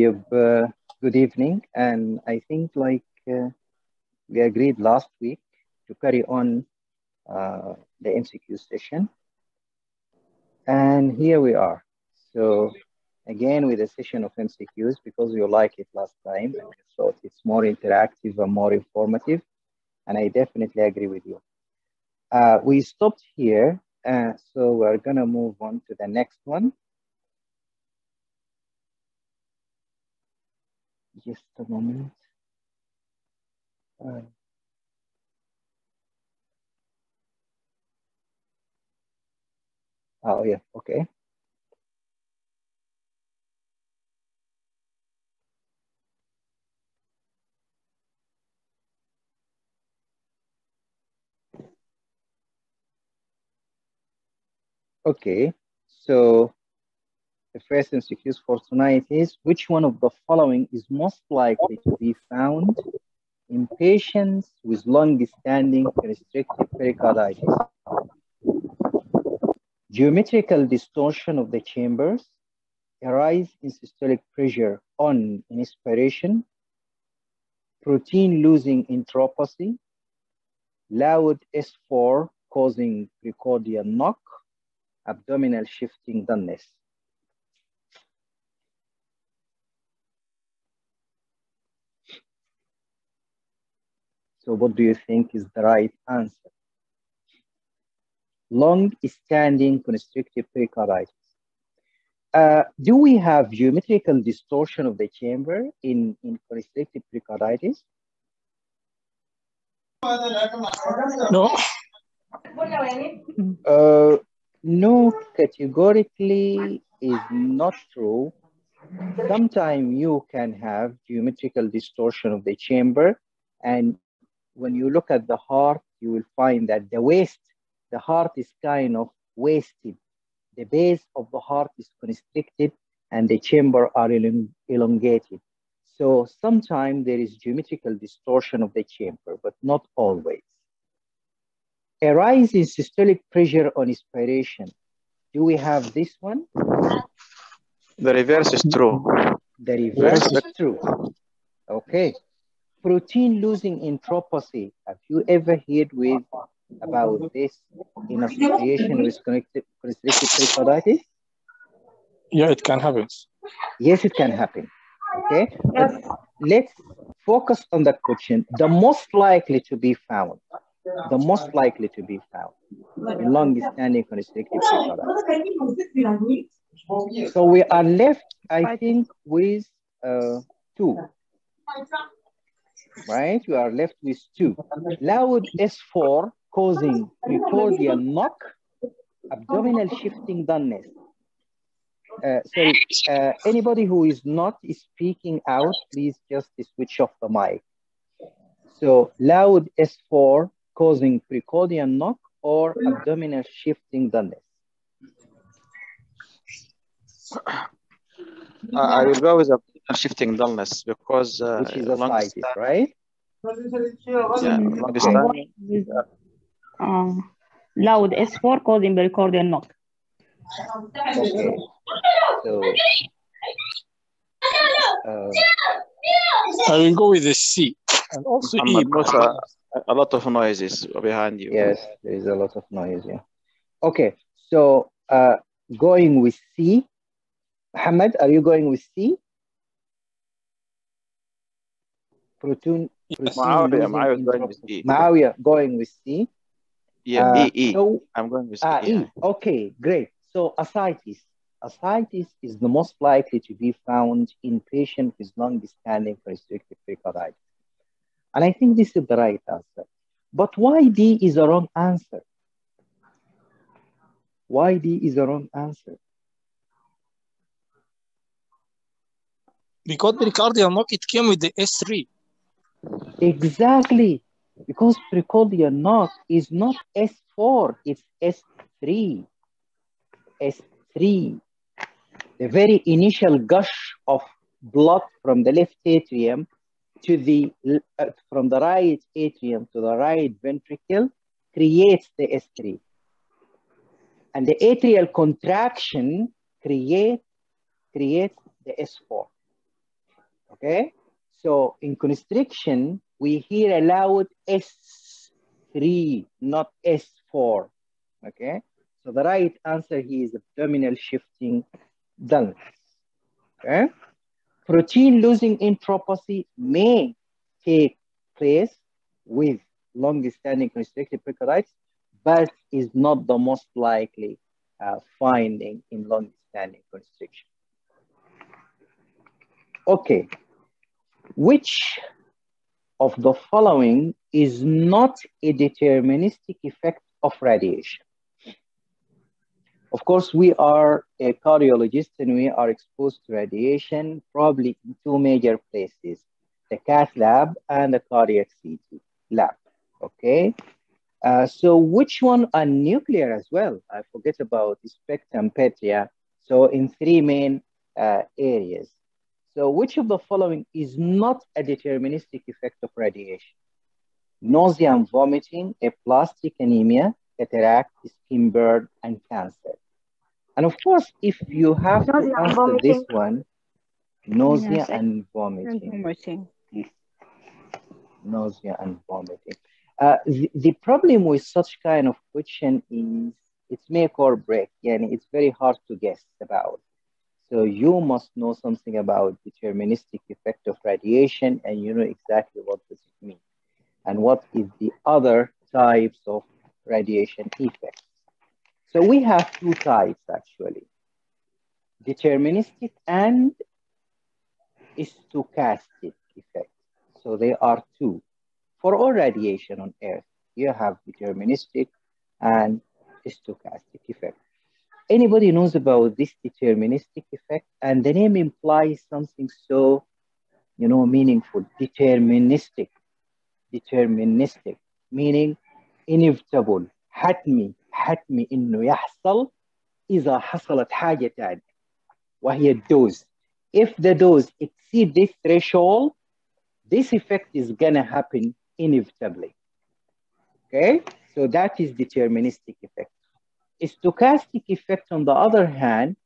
uh, good evening. And I think like uh, we agreed last week to carry on uh, the MCQ session. And here we are. So again, with a session of MCQs because you like it last time. And thought it's more interactive and more informative. And I definitely agree with you. Uh, we stopped here. Uh, so we're gonna move on to the next one. Just a moment. Uh, oh yeah, okay. Okay, so the first MCQs for tonight is which one of the following is most likely to be found in patients with long-standing constrictive pericarditis? Geometrical distortion of the chambers, a rise in systolic pressure on inspiration, protein losing enteropathy, loud S4 causing precordial knock, abdominal shifting dullness. So what do you think is the right answer? Long-standing constrictive pericarditis. Uh, do we have geometrical distortion of the chamber in, in constrictive pericarditis? No. Uh, no, categorically is not true. Sometimes you can have geometrical distortion of the chamber and when you look at the heart, you will find that the waist, the heart is kind of wasted. The base of the heart is constricted and the chamber are elongated. So sometimes there is geometrical distortion of the chamber, but not always. A rise in systolic pressure on inspiration. Do we have this one? The reverse is true. The reverse is true. Okay protein losing enteropathy. Have you ever heard with about this in association with constrictive pericarditis? Yeah, it can happen. Yes, it can happen. Okay, but let's focus on the question. The most likely to be found, the most likely to be found in long-standing constrictive pericarditis. So we are left, I think, with uh, two right? You are left with two. Loud S4 causing precordial knock, abdominal shifting dullness. Uh, sorry, uh, anybody who is not speaking out, please just switch off the mic. So loud S4 causing precordial knock or abdominal shifting dullness. Uh, I will go with shifting dullness because uh, which is ascites, right? Yeah, long standing. Um, loud S4 causing pericardial knock. Okay. So, uh, I will go with the C. And also E. Muhammad, also, a lot of noises behind you. yes, there is a lot of noise. Yeah. Okay. So, uh, going with C. Muhammad, are you going with C? Protein. Muawiyah, Muawiyah going with E. Muawiyah going with C. Yeah, Uh, E, E. So, I'm going with ah, E. E. Okay, great. So ascites. Ascites is the most likely to be found in patients with long-standing constrictive pericarditis. And I think this is the right answer. But why D is the wrong answer? Why D is the wrong answer? Because pericardial knock, it came with the S3. Exactly, because precordial knock is not S4, it's S3. S3. The very initial gush of blood from the left atrium to the uh, from the right atrium to the right ventricle creates the S3. And the atrial contraction create, creates the S4. Okay, so in constriction, we hear a loud S3, not S4. Okay, so the right answer here is abdominal shifting dullness. Okay, protein losing enteropathy may take place with long-standing constrictive pericarditis, but is not the most likely uh, finding in long-standing constriction. Okay, which of the following is not a deterministic effect of radiation? Of course, we are a cardiologist and we are exposed to radiation probably in two major places, the cath lab and the cardiac CT lab, okay? Uh, so which one are nuclear as well? I forget about the spectrum petria. So in three main uh, areas. So which of the following is not a deterministic effect of radiation? Nausea and vomiting, aplastic anemia, cataract, skin burn, and cancer. And of course, if you have to Nausea and answer this one, nausea Nausea and vomiting Vomiting. nausea and vomiting. Uh, the, the problem with such kind of question is it's make or break. and it's very hard to guess about. So you must know something about deterministic effect of radiation and you know exactly what does it mean and what is the other types of radiation effects. So we have two types actually, deterministic and stochastic effect. So they are two. For all radiation on Earth, you have deterministic and stochastic effect Anybody knows about this deterministic effect? And the name implies something so, you know, meaningful. Deterministic. Deterministic. Meaning inevitable. حتمي حتمي إنه يحصل إذا حصلت حاجة تانية وهي الدوز. If the dose exceed this threshold, this effect is gonna happen inevitably. Okay, so that is deterministic effect. A stochastic effect, on the other hand,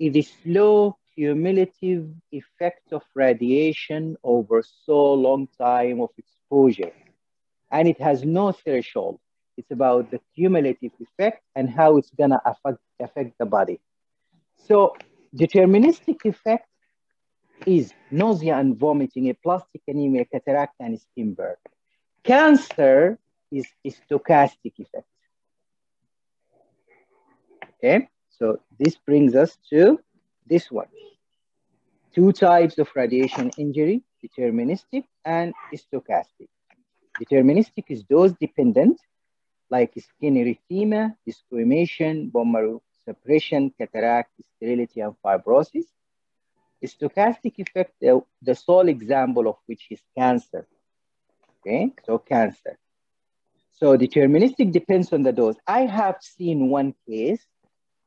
is a slow cumulative effect of radiation over so long time of exposure. And it has no threshold. It's about the cumulative effect and how it's gonna affect, affect the body. So deterministic effect is nausea and vomiting, aplastic anemia, cataract, and skin burn. Cancer is a stochastic effect. Okay, so this brings us to this one. Two types of radiation injury, deterministic and stochastic. Deterministic is dose dependent, like skin erythema, desquamation, bone marrow suppression, cataract, sterility, and fibrosis. Stochastic effect, the, the sole example of which is cancer. Okay, so cancer. So deterministic depends on the dose. I have seen one case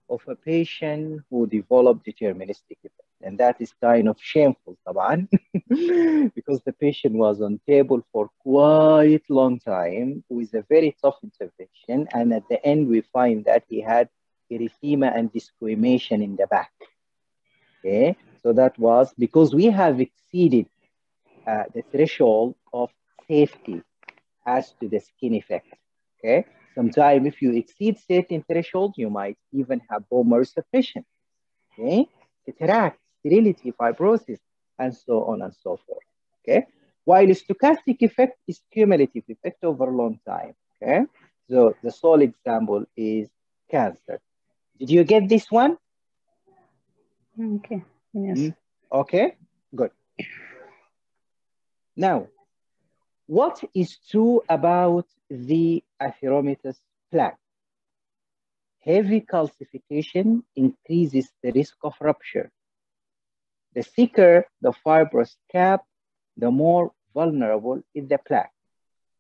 of a patient who developed deterministic effect. And that is kind of shameful, طبعا, because the patient was on table for quite long time with a very tough intervention. And at the end, we find that he had erythema and discrimination in the back. Okay, so that was because we have exceeded uh, the threshold of safety as to the skin effect. Okay, sometimes if you exceed certain threshold, you might even have bone marrow suppression. Okay, cataract, sterility, fibrosis, and so on and so forth. Okay, while the stochastic effect is cumulative effect over a long time. Okay, so the sole example is cancer. Did you get this one? Okay. Yes. Mm. Okay, good. Now, what is true about the atheromatous plaque? Heavy calcification increases the risk of rupture. The thicker the fibrous cap, the more vulnerable is the plaque.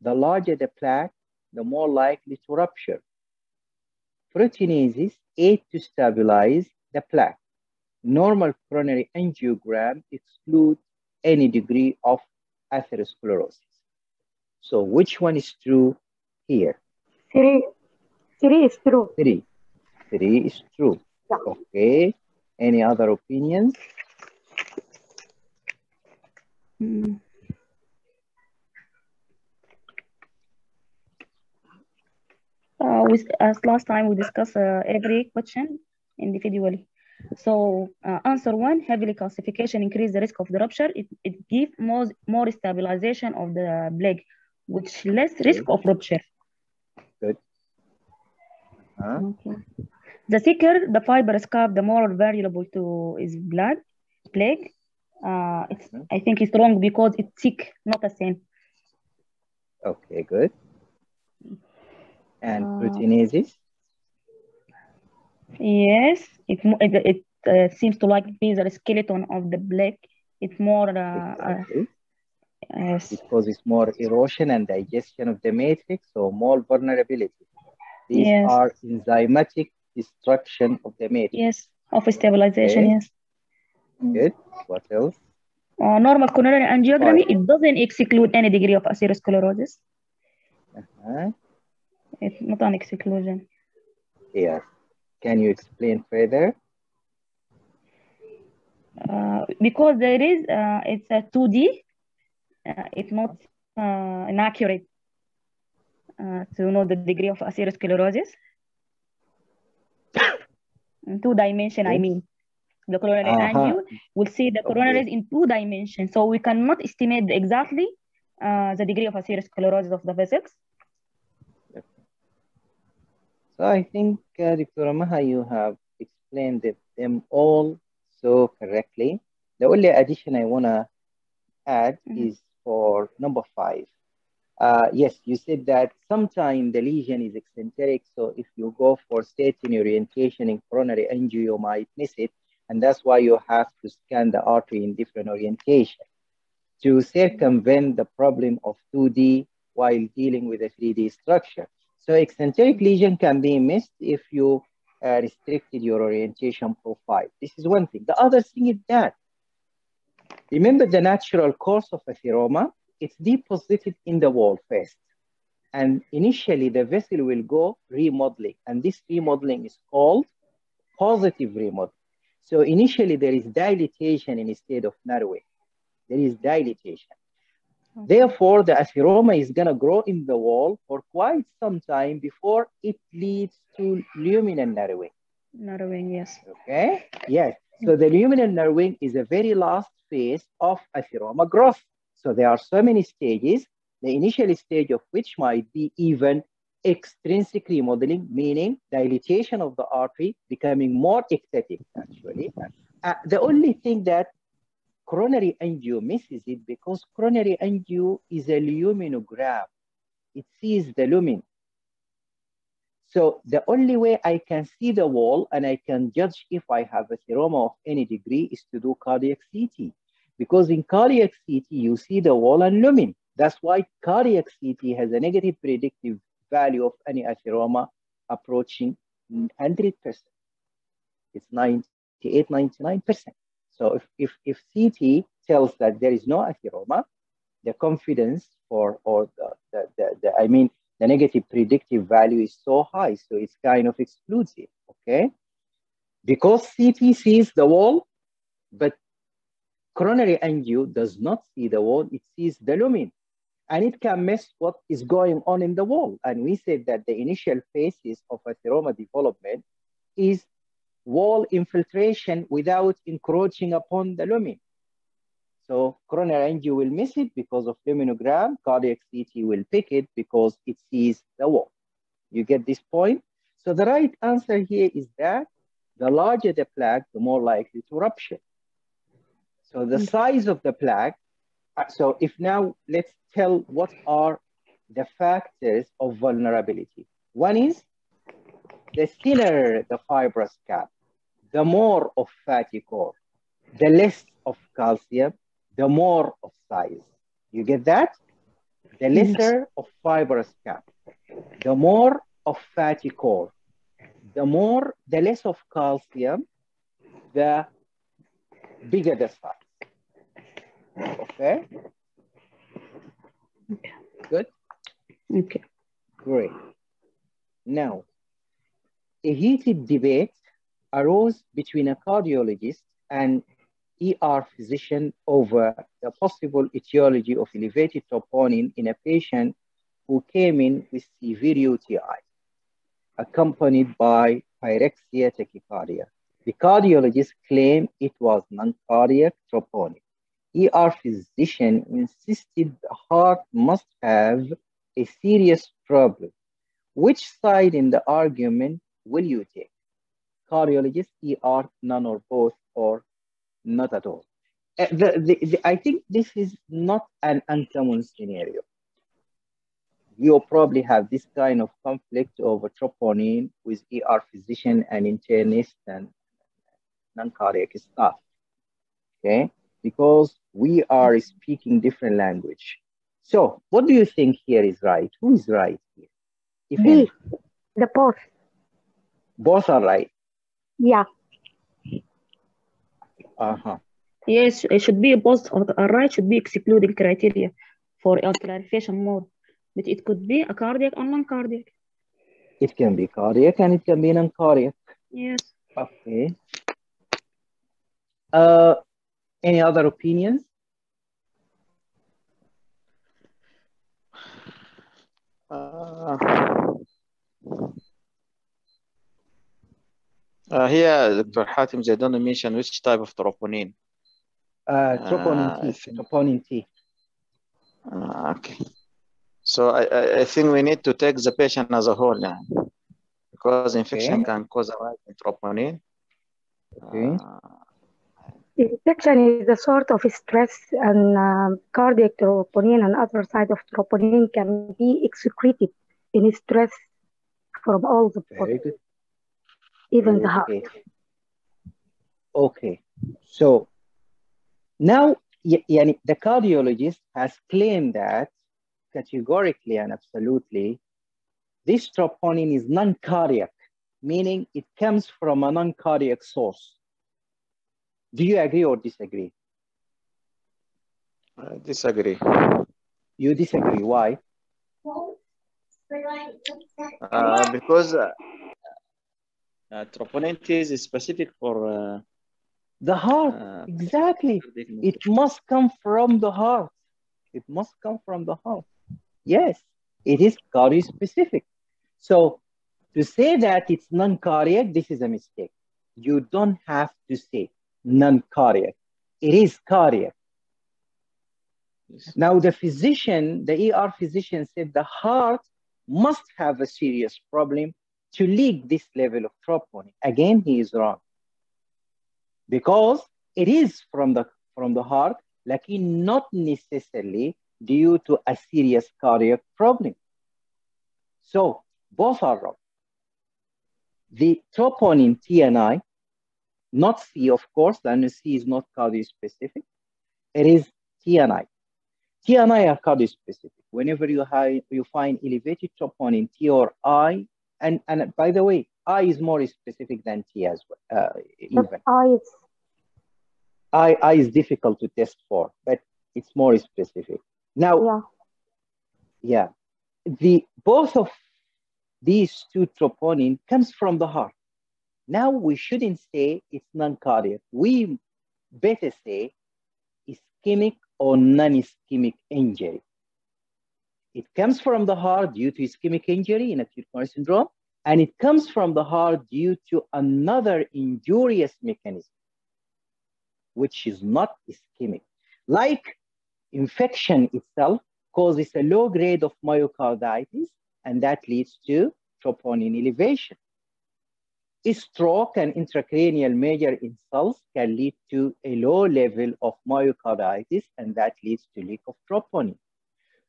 The larger the plaque, the more likely to rupture. Proteinases aid to stabilize the plaque. Normal coronary angiogram excludes any degree of atherosclerosis. So which one is true here? Three. Three is true. Three. Three is true. Yeah. Okay. Any other opinions? Mm. Uh, we, as last time we discussed uh, every question individually. So uh, answer one, heavily calcification increase the risk of the rupture. It, it gives more, more stabilization of the plaque, which less risk of rupture. Huh? Okay. The thicker the fibrous cap, the more variable to is blood plaque. Uh, it's. I think it's wrong because it's thick, not the same. Okay, good. And Uh, proteinases? Yes, it it, it uh, seems to like be the skeleton of the black. It's more uh, uh, Exactly. yes, It causes more erosion and digestion of the matrix, so more vulnerability. These Yes. are enzymatic destruction of the matrix. yes, of stabilization. Okay. Yes. Good. What else? Uh, normal coronary angiography, it doesn't exclude any degree of atherosclerosis. Uh-huh. It's not an exclusion. Yes. Can you explain further? Uh, because there is, uh, it's a 2D, uh, it's not uh, inaccurate to know the degree of atherosclerosis. In two dimension, I mean. The coronary Uh-huh. angio will see the Okay. coronaries in two dimensions. So we cannot estimate exactly uh, the degree of atherosclerosis of the vessels. So I think, uh, Dr. Maha, you have explained them all so correctly. The only addition I want to add Mhm. is for number five. Uh, yes, you said that sometimes the lesion is eccentric, so if you go for statin orientation in coronary angio, you might miss it, and that's why you have to scan the artery in different orientation to circumvent the problem of 2D while dealing with a 3D structure. So eccentric lesion can be missed if you uh, restricted your orientation profile. This is one thing. The other thing is that, remember the natural course of atheroma? It's deposited in the wall first. And initially the vessel will go remodeling. And this remodeling is called positive remodeling. So initially there is dilatation instead of narrowing. There is dilatation. Therefore, the atheroma is going to grow in the wall for quite some time before it leads to luminal narrowing. Narrowing, yes. Okay? Yes. So the luminal narrowing is the very last phase of atheroma growth. So there are so many stages, the initial stage of which might be even extrinsic remodeling, meaning dilatation of the artery becoming more ectatic, actually. Uh, the only thing that coronary angio misses it because coronary angio is a luminogram. It sees the lumen. So the only way I can see the wall and I can judge if I have atheroma of any degree is to do cardiac CT. Because in cardiac CT, you see the wall and lumen. That's why cardiac CT has a negative predictive value of any atheroma approaching 100%. It's 98, 99%. So if, if, if CT tells that there is no atheroma, the confidence for, or the, the, the, the, I mean, the negative predictive value is so high, so it's kind of exclusive, okay? Because CT sees the wall, but coronary angio does not see the wall, it sees the lumen. And it can miss what is going on in the wall. And we said that the initial phases of atheroma development is wall infiltration without encroaching upon the lumen. So coronary angio will miss it because of luminogram. Cardiac CT will pick it because it sees the wall. You get this point? So the right answer here is that the larger the plaque, the more likely to rupture. So the size of the plaque, uh, so if now let's tell what are the factors of vulnerability. One is the thinner the fibrous cap, the more of fatty core, the less of calcium, the more of size. You get that? The lesser of fibrous cap, the more of fatty core, the more, the less of calcium, the bigger the size. Okay? Good? Okay. Great. Now, a heated debate arose between a cardiologist and ER physician over the possible etiology of elevated troponin in a patient who came in with severe UTI, accompanied by pyrexia tachycardia. The cardiologist claimed it was non-cardiac troponin. ER physician insisted the heart must have a serious problem. Which side in the argument will you take? Cardiologist, ER, none or both, or not at all? Uh, the, the, the, I think this is not an uncommon scenario. You'll probably have this kind of conflict over troponin with ER physician and internist and non-cardiac staff, okay? Because we are speaking different language. So what do you think here is right? Who is right here? If B. any? The both. Both are right. Yeah. Uh-huh. Yes, it should be both or the right should be excluding criteria for a clarification more. But it could be a cardiac or non-cardiac. It can be cardiac and it can be non-cardiac. Yes. Okay. Uh, any other opinions? Uh, uh, here, Dr. Hatim, they don't mention which type of troponin. Uh, troponin Uh, T. think- Troponin T. Uh, okay. So I, I, I think we need to take the patient as a whole now, because infection Okay. can cause a rise in troponin. Okay. Infection is a sort of stress, and um, cardiac troponin and other side of troponin can be excreted in stress from all the body, even the heart. Okay. Okay. So now yani, the cardiologist has claimed that categorically and absolutely this troponin is non-cardiac, meaning it comes from a non-cardiac source. Do you agree or disagree? I disagree. You disagree. Why? Uh, because uh, uh, troponin is specific for uh, The heart. uh, Exactly. It must come from the heart. It must come from the heart. Yes, it is cardio specific. So to say that it's non-cardiac, this is a mistake. You don't have to say non-cardiac. It is cardiac. Yes. Now the physician, the ER physician said the heart must have a serious problem to leak this level of troponin. Again, he is wrong. Because it is from the from the heart, like not necessarily due to a serious cardiac problem. So both are wrong. The troponin TNI, not C, of course, and C is not cardio specific. It is TNI. TNI are cardio specific. Whenever you have you find elevated troponin T or I, and and by the way, I is more specific than T as well. Uh, even eyes, I I is difficult to test for, but it's more specific. Now, yeah. yeah, the both of these two troponin comes from the heart. Now we shouldn't say it's non-cardiac. We better say ischemic or non-ischemic injury. It comes from the heart due to ischemic injury in acute coronary syndrome, and it comes from the heart due to another injurious mechanism, which is not ischemic. Like infection itself causes a low grade of myocarditis, and that leads to troponin elevation. Stroke and intracranial major insults can lead to a low level of myocarditis, and that leads to leak of troponin.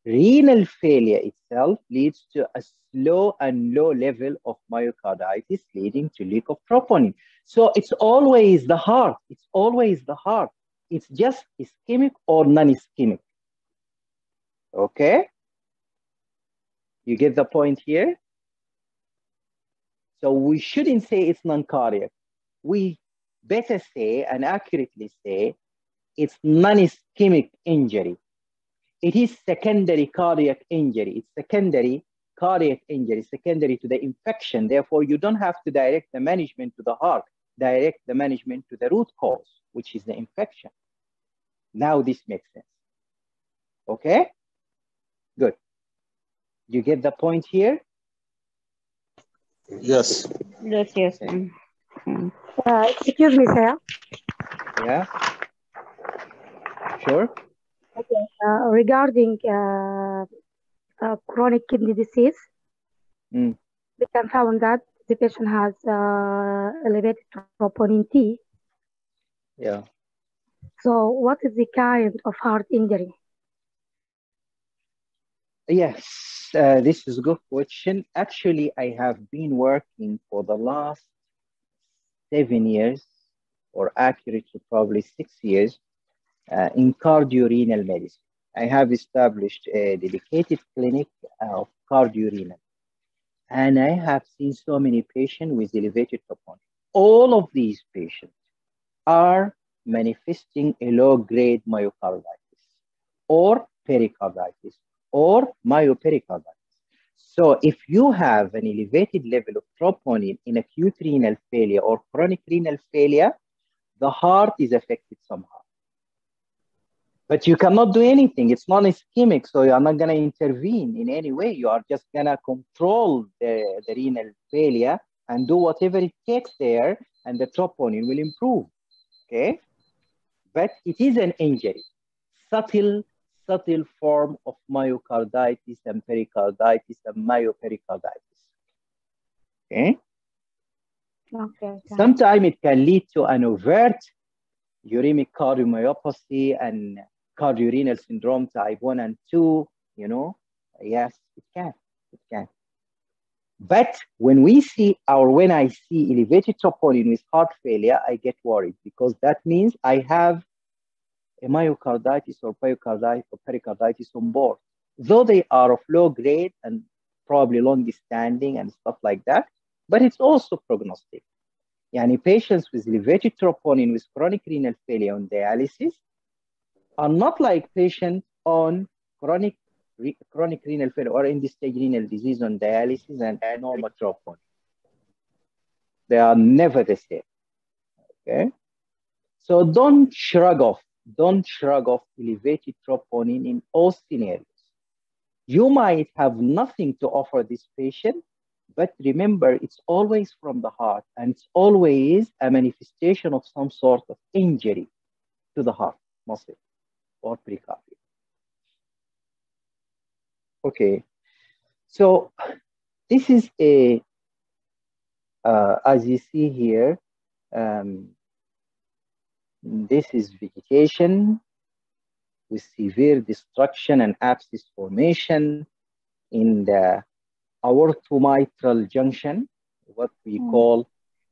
Renal failure itself leads to a slow and low level of myocarditis, leading to leak of troponin. So it's always the heart. It's always the heart. It's just ischemic or non-ischemic. Okay? You get the point here? So we shouldn't say it's non-cardiac. We better say and accurately say it's non-ischemic injury. It is secondary cardiac injury. It's secondary cardiac injury, secondary to the infection. Therefore, you don't have to direct the management to the heart, direct the management to the root cause, which is the infection. Now this makes sense. Okay? Good. You get the point here? Yes. Yes, yes. Mm. Mm. Uh, excuse me, sir. Yeah? Sure? Uh, regarding uh, uh, chronic kidney disease, Mm. we can found that the patient has uh, elevated troponin T. Yeah. So, what is the kind of heart injury? Yes, uh, this is a good question. Actually, I have been working for the last seven years, or accurately, probably six years, uh, in cardiorenal medicine. I have established a dedicated clinic of cardiorenal, and I have seen so many patients with elevated troponin. All of these patients are manifesting a low-grade myocarditis or pericarditis or myopericarditis. So if you have an elevated level of troponin in acute renal failure or chronic renal failure, the heart is affected somehow. But you cannot do anything. It's non-ischemic, so you are not going to intervene in any way. You are just going to control the, the renal failure and do whatever it takes there, and the troponin will improve. Okay? But it is an injury, subtle subtle form of myocarditis and pericarditis and myopericarditis. Okay? Okay. Sometimes it can lead to an overt uremic cardiomyopathy and cardiorenal syndrome type 1 and 2, you know. Yes, it can. It can. But when we see, or when I see elevated troponin with heart failure, I get worried because that means I have myocarditis or pericarditis on board. Though they are of low grade and probably long standing and stuff like that, but it's also prognostic. Yani patients with elevated troponin with chronic renal failure on dialysis are not like patients on chronic re- chronic renal failure or end stage renal disease on dialysis and normal troponin. They are never the same. Okay. So don't shrug off don't shrug off elevated troponin in all scenarios. You might have nothing to offer this patient, but remember, it's always from the heart and it's always a manifestation of some sort of injury to the heart muscle or pericardium. Okay, so this is a, uh, as you see here, um, this is vegetation with severe destruction and abscess formation in the aortomitral junction, what we Mm. call,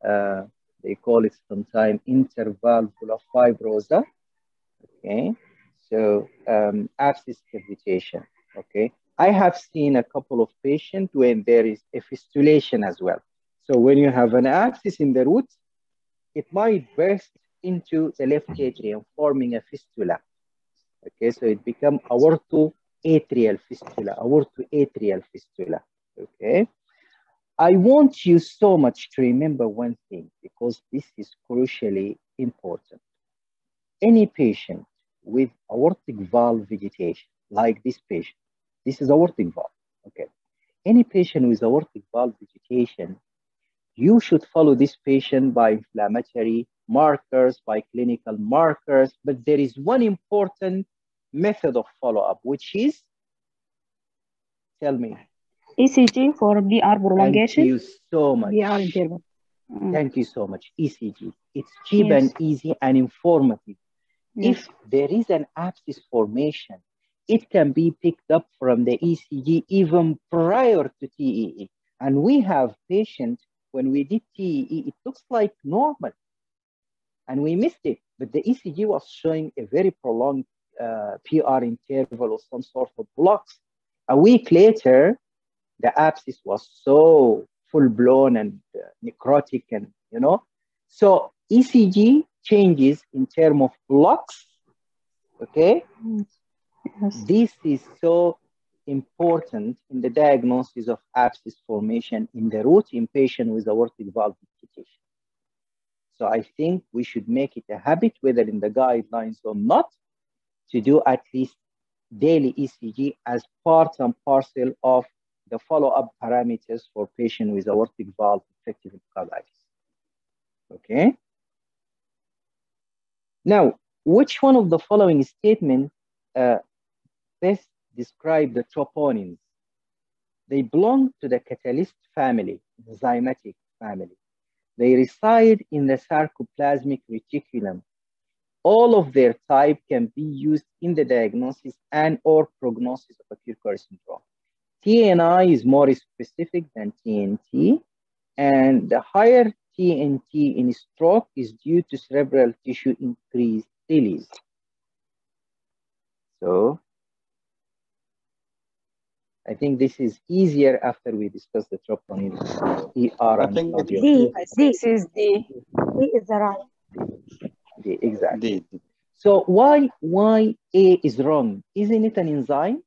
uh, they call it sometimes intervalvular fibrosa. Okay, so um, abscess cavitation. Okay, I have seen a couple of patients when there is a fistulation as well. So when you have an abscess in the root, it might burst into the left atrium, forming a fistula. Okay, so it become aortoatrial fistula, aortoatrial fistula. Okay, I want you so much to remember one thing because this is crucially important. Any patient with aortic valve vegetation, like this patient, this is aortic valve. Okay, any patient with aortic valve vegetation, you should follow this patient by inflammatory markers, by clinical markers, but there is one important method of follow-up, which is, tell me. ECG for PR Thank prolongation. you so much. PR interval. Mm, Thank you so much. ECG. It's cheap Yes. and easy and informative. yes. If there is an abscess formation, it can be picked up from the ECG even prior to TEE. And we have patients, when we did TEE, it looks like normal. And we missed it, but the ECG was showing a very prolonged uh, PR interval or some sort of blocks. A week later, the abscess was so full blown and uh, necrotic, and you know, so ECG changes in terms of blocks. Okay, Yes. this is so important in the diagnosis of abscess formation in the root in patient with aortic valve vegetation. So I think we should make it a habit, whether in the guidelines or not, to do at least daily ECG as part and parcel of the follow-up parameters for patient with aortic valve obstructive endocarditis. Okay. Now, which one of the following statements uh, best describe the troponins? They belong to the catalyst family, the zymatic family. They reside in the sarcoplasmic reticulum. All of their type can be used in the diagnosis and or prognosis of acute coronary syndrome. TNI is more specific than TNT, and the higher TNT in stroke is due to cerebral tissue increased release. So I think this is easier after we discuss the troponin, ER, I and think cardio. D, I D, think this is D. D is the right. D, Exactly. D. So why why A is wrong? Isn't it an enzyme?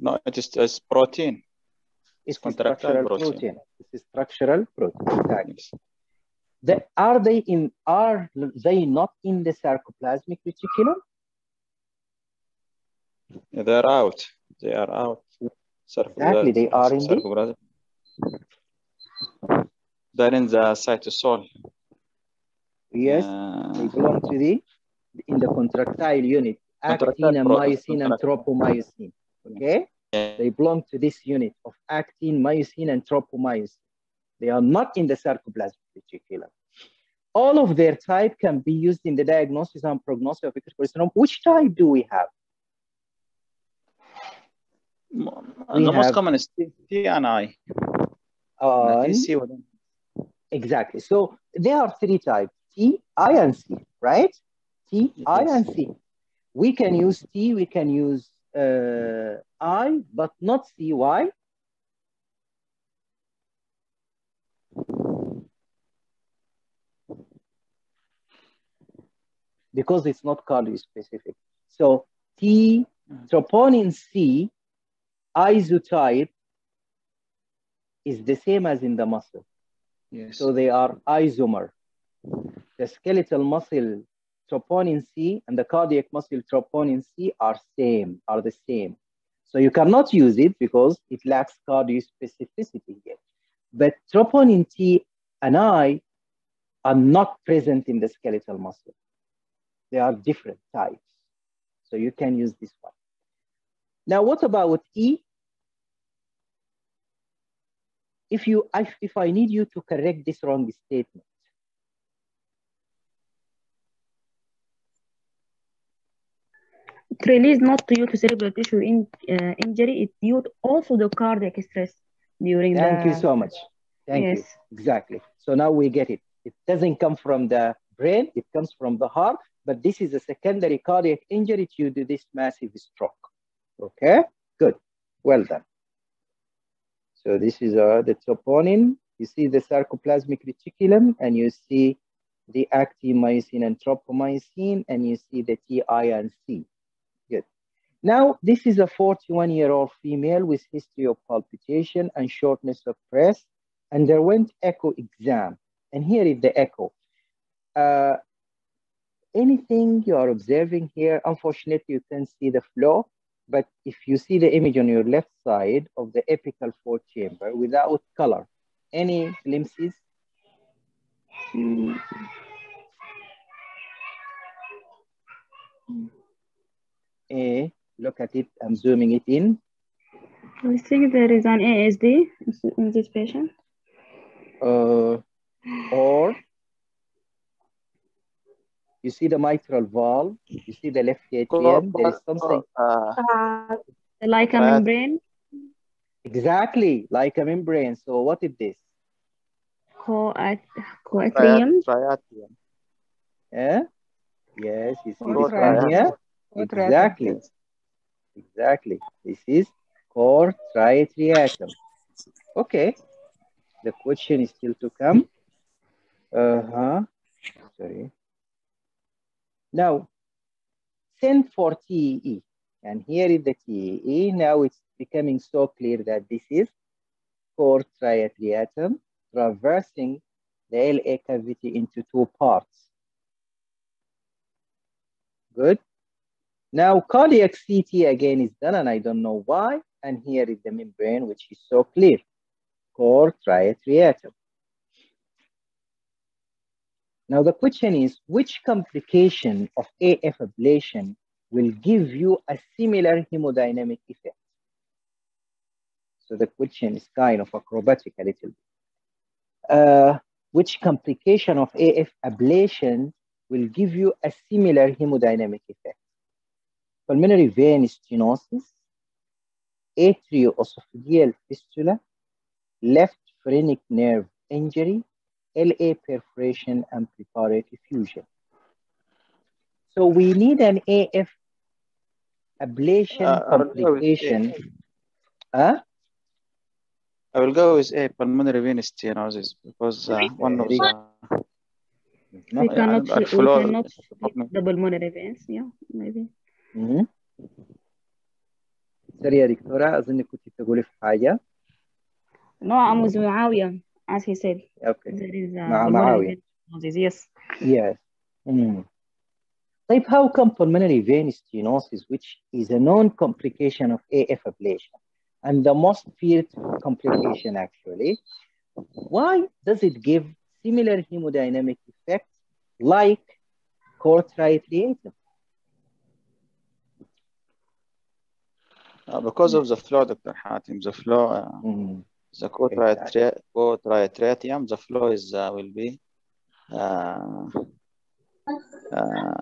No, it is it's protein. It's a structural protein. protein. It's a structural protein. Exactly. Yes. The, are they in? Are they not in the sarcoplasmic reticulum? They are out. They are out. Exactly, they are in the-. They're in the cytosol. Yes, Uh, they belong to the in the contractile unit, actin and myosin and tropomyosin. Okay, yeah. they belong to this unit of actin, myosin, and tropomyosin. They are not in the sarcoplasmic reticulum. All of their type can be used in the diagnosis and prognosis of acute. Which type do we have? The most common is T, T and I. Uh, C. Exactly. So there are three types, T, I, and C, right? T, I, and C. We can use T, we can use uh, I, but not C. Why? Because it's not cardio specific. So T, troponin C, isotype is the same as in the muscle. Yes. So they are isomer. The skeletal muscle troponin C and the cardiac muscle troponin C are same, are the same. So you cannot use it because it lacks cardio specificity yet. But troponin T and I are not present in the skeletal muscle. They are different types. So you can use this one. Now, what about E? If you, if, if I need you to correct this wrong statement, It release not due to cerebral tissue in, uh, injury, it's due to also the cardiac stress during Thank the... you so much. Thank you. Yes. Exactly. So now we get it. It doesn't come from the brain, it comes from the heart, but this is a secondary cardiac injury due to this massive stroke. Okay, good. Well done. So this is uh, the troponin. You see the sarcoplasmic reticulum, and you see the actin-myosin and tropomyosin, and you see the TI and C. Good. Now, this is a 41-year-old female with history of palpitation and shortness of breath, underwent echo exam. And here is the echo. Uh, anything you are observing here, unfortunately, you can see the flow, but if you see the image on your left side of the apical fourth chamber without color, any glimpses? Mm, A, look at it, I'm zooming it in. I think there is an ASD in this patient. Uh, or you see the mitral valve, you see the left atrium, there is something Uh, Uh, Like a membrane, exactly like a membrane. So what is this? coat- coatrium. triatrium. Yeah? Yes, you see Core this one here? Exactly. Exactly. This is cor triatriatum. Okay. The question is still to come. Uh-huh. Sorry. Now, send for TEE. And here is the TEE. Now it's becoming so clear that this is cor triatriatum traversing the LA cavity into two parts. Good. Now cardiac CT again is done and I don't know why. And here is the membrane, which is so clear. Cor triatriatum. Now the question is, which complication of AF ablation will give you a similar hemodynamic effect? So the question is kind of acrobatic a little bit. Uh, which complication of AF ablation will give you a similar hemodynamic effect? Pulmonary vein stenosis, atrioesophageal fistula, left phrenic nerve injury, LA perforation, and preparatory effusion. So we need an AF ablation Uh, I will go with complication. A. Huh? I will go with A, pulmonary vein stenosis, because uh, one of Very the We Yeah, cannot, and we flow- cannot treat the pulmonary veins. Yeah, maybe. مهم. سوري يا دكتورة أظن كنت تقولي في حاجة. No, I'm with Muawiyah, as he said. Okay. There is uh, Yes. Yes. Mm. طيب how come pulmonary vein stenosis which is a known complication of AF ablation and the most feared complication actually why does it give similar hemodynamic effects like cor triatriatum? Uh, because of the flow, Dr. Hatim, the flow uh, mm the cotriatria- cotriatrium, the flow is uh, will be uh, uh,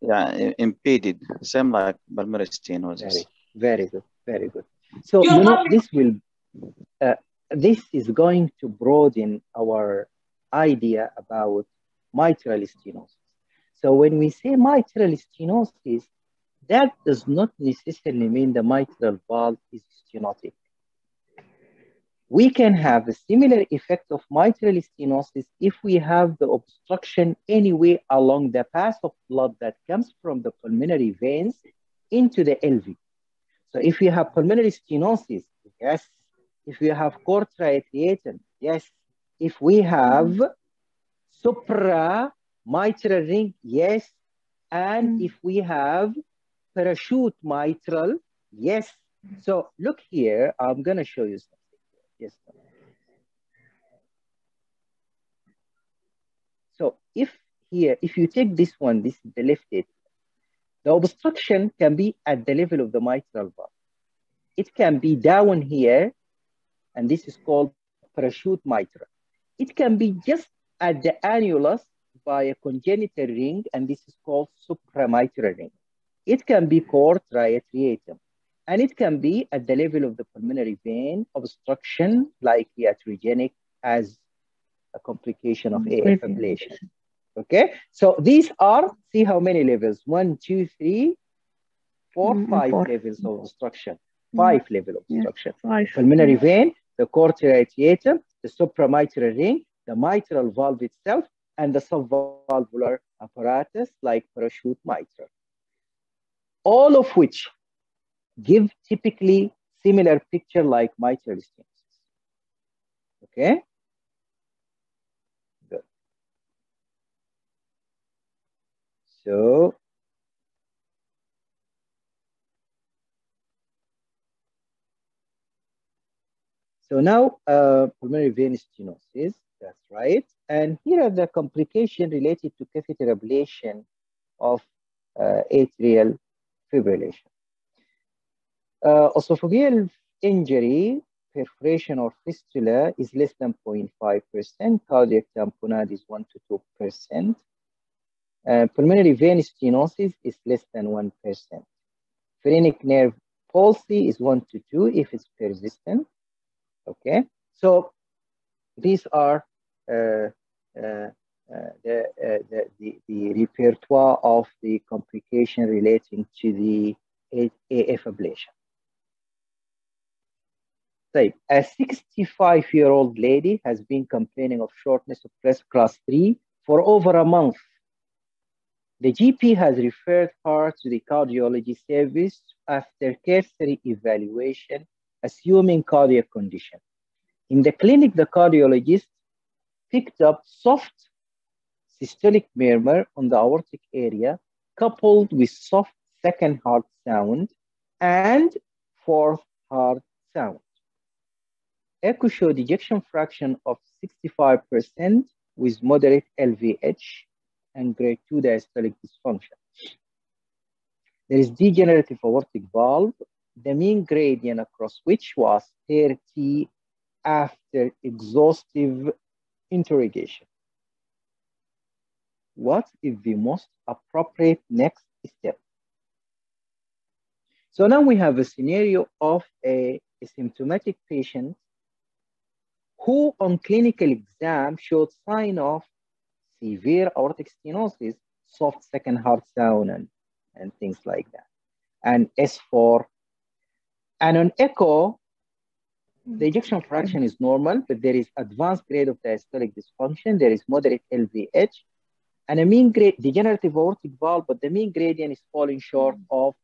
yeah, impeded, same like pulmonary stenosis. Very, very good, very good. So you know this will, uh, this is going to broaden our idea about mitral stenosis. So when we say mitral stenosis, that does not necessarily mean the mitral valve is stenotic. We can have a similar effect of mitral stenosis if we have the obstruction anyway along the path of blood that comes from the pulmonary veins into the LV. So if you have pulmonary stenosis, yes. If you have cor triatriatum, yes. If we have supra mitral ring, yes. And mm. if we have parachute mitral, yes. So look here, I'm gonna show you something. Yes. So if here, if you take this one, this is the left atrium, the obstruction can be at the level of the mitral valve. It can be down here, and this is called parachute mitral. It can be just at the annulus by a congenital ring, and this is called supramitral ring. It can be cor triatriatum, and it can be at the level of the pulmonary vein obstruction, like iatrogenic as a complication of AF ablation. Okay, so these are, see how many levels? One, two, three, four, Mm, five four. levels of obstruction. Mm. Five level of Yeah. obstruction. Five. Pulmonary vein, the cor triatriatum, the supramitral ring, the mitral valve itself, and the subvalvular apparatus like parachute mitral. All of which give typically similar picture like mitral stenosis. Okay? Good. So, so now uh, pulmonary vein stenosis, that's right. And here are the complications related to catheter ablation of uh, atrial fibrillation. Uh, esophageal injury, perforation or fistula is less than 0.5%. Cardiac tamponade is 1 to 2%. Uh, pulmonary vein stenosis is less than 1%. Phrenic nerve palsy is 1 to 2 if it's persistent. Okay, so these are uh, uh, uh, the, uh, the, the, the repertoire of the complication relating to the AF ablation. طيب, a 65 year old lady has been complaining of shortness of breath class 3 for over a month. The GP has referred her to the cardiology service after cursory evaluation, assuming cardiac condition. In the clinic, the cardiologist picked up soft systolic murmur on the aortic area coupled with soft second heart sound and fourth heart sound. Echo showed ejection fraction of 65% with moderate LVH and grade 2 diastolic dysfunction. There is degenerative aortic valve, the mean gradient across which was 30 after exhaustive interrogation. What is the most appropriate next step? So now we have a scenario of a, a symptomatic patient who on clinical exam showed sign of severe aortic stenosis, soft second heart sound, and, and things like that. And S4. And on echo, the ejection fraction is normal, but there is advanced grade of diastolic dysfunction. There is moderate LVH and a mean grade degenerative aortic valve, but the mean gradient is falling short of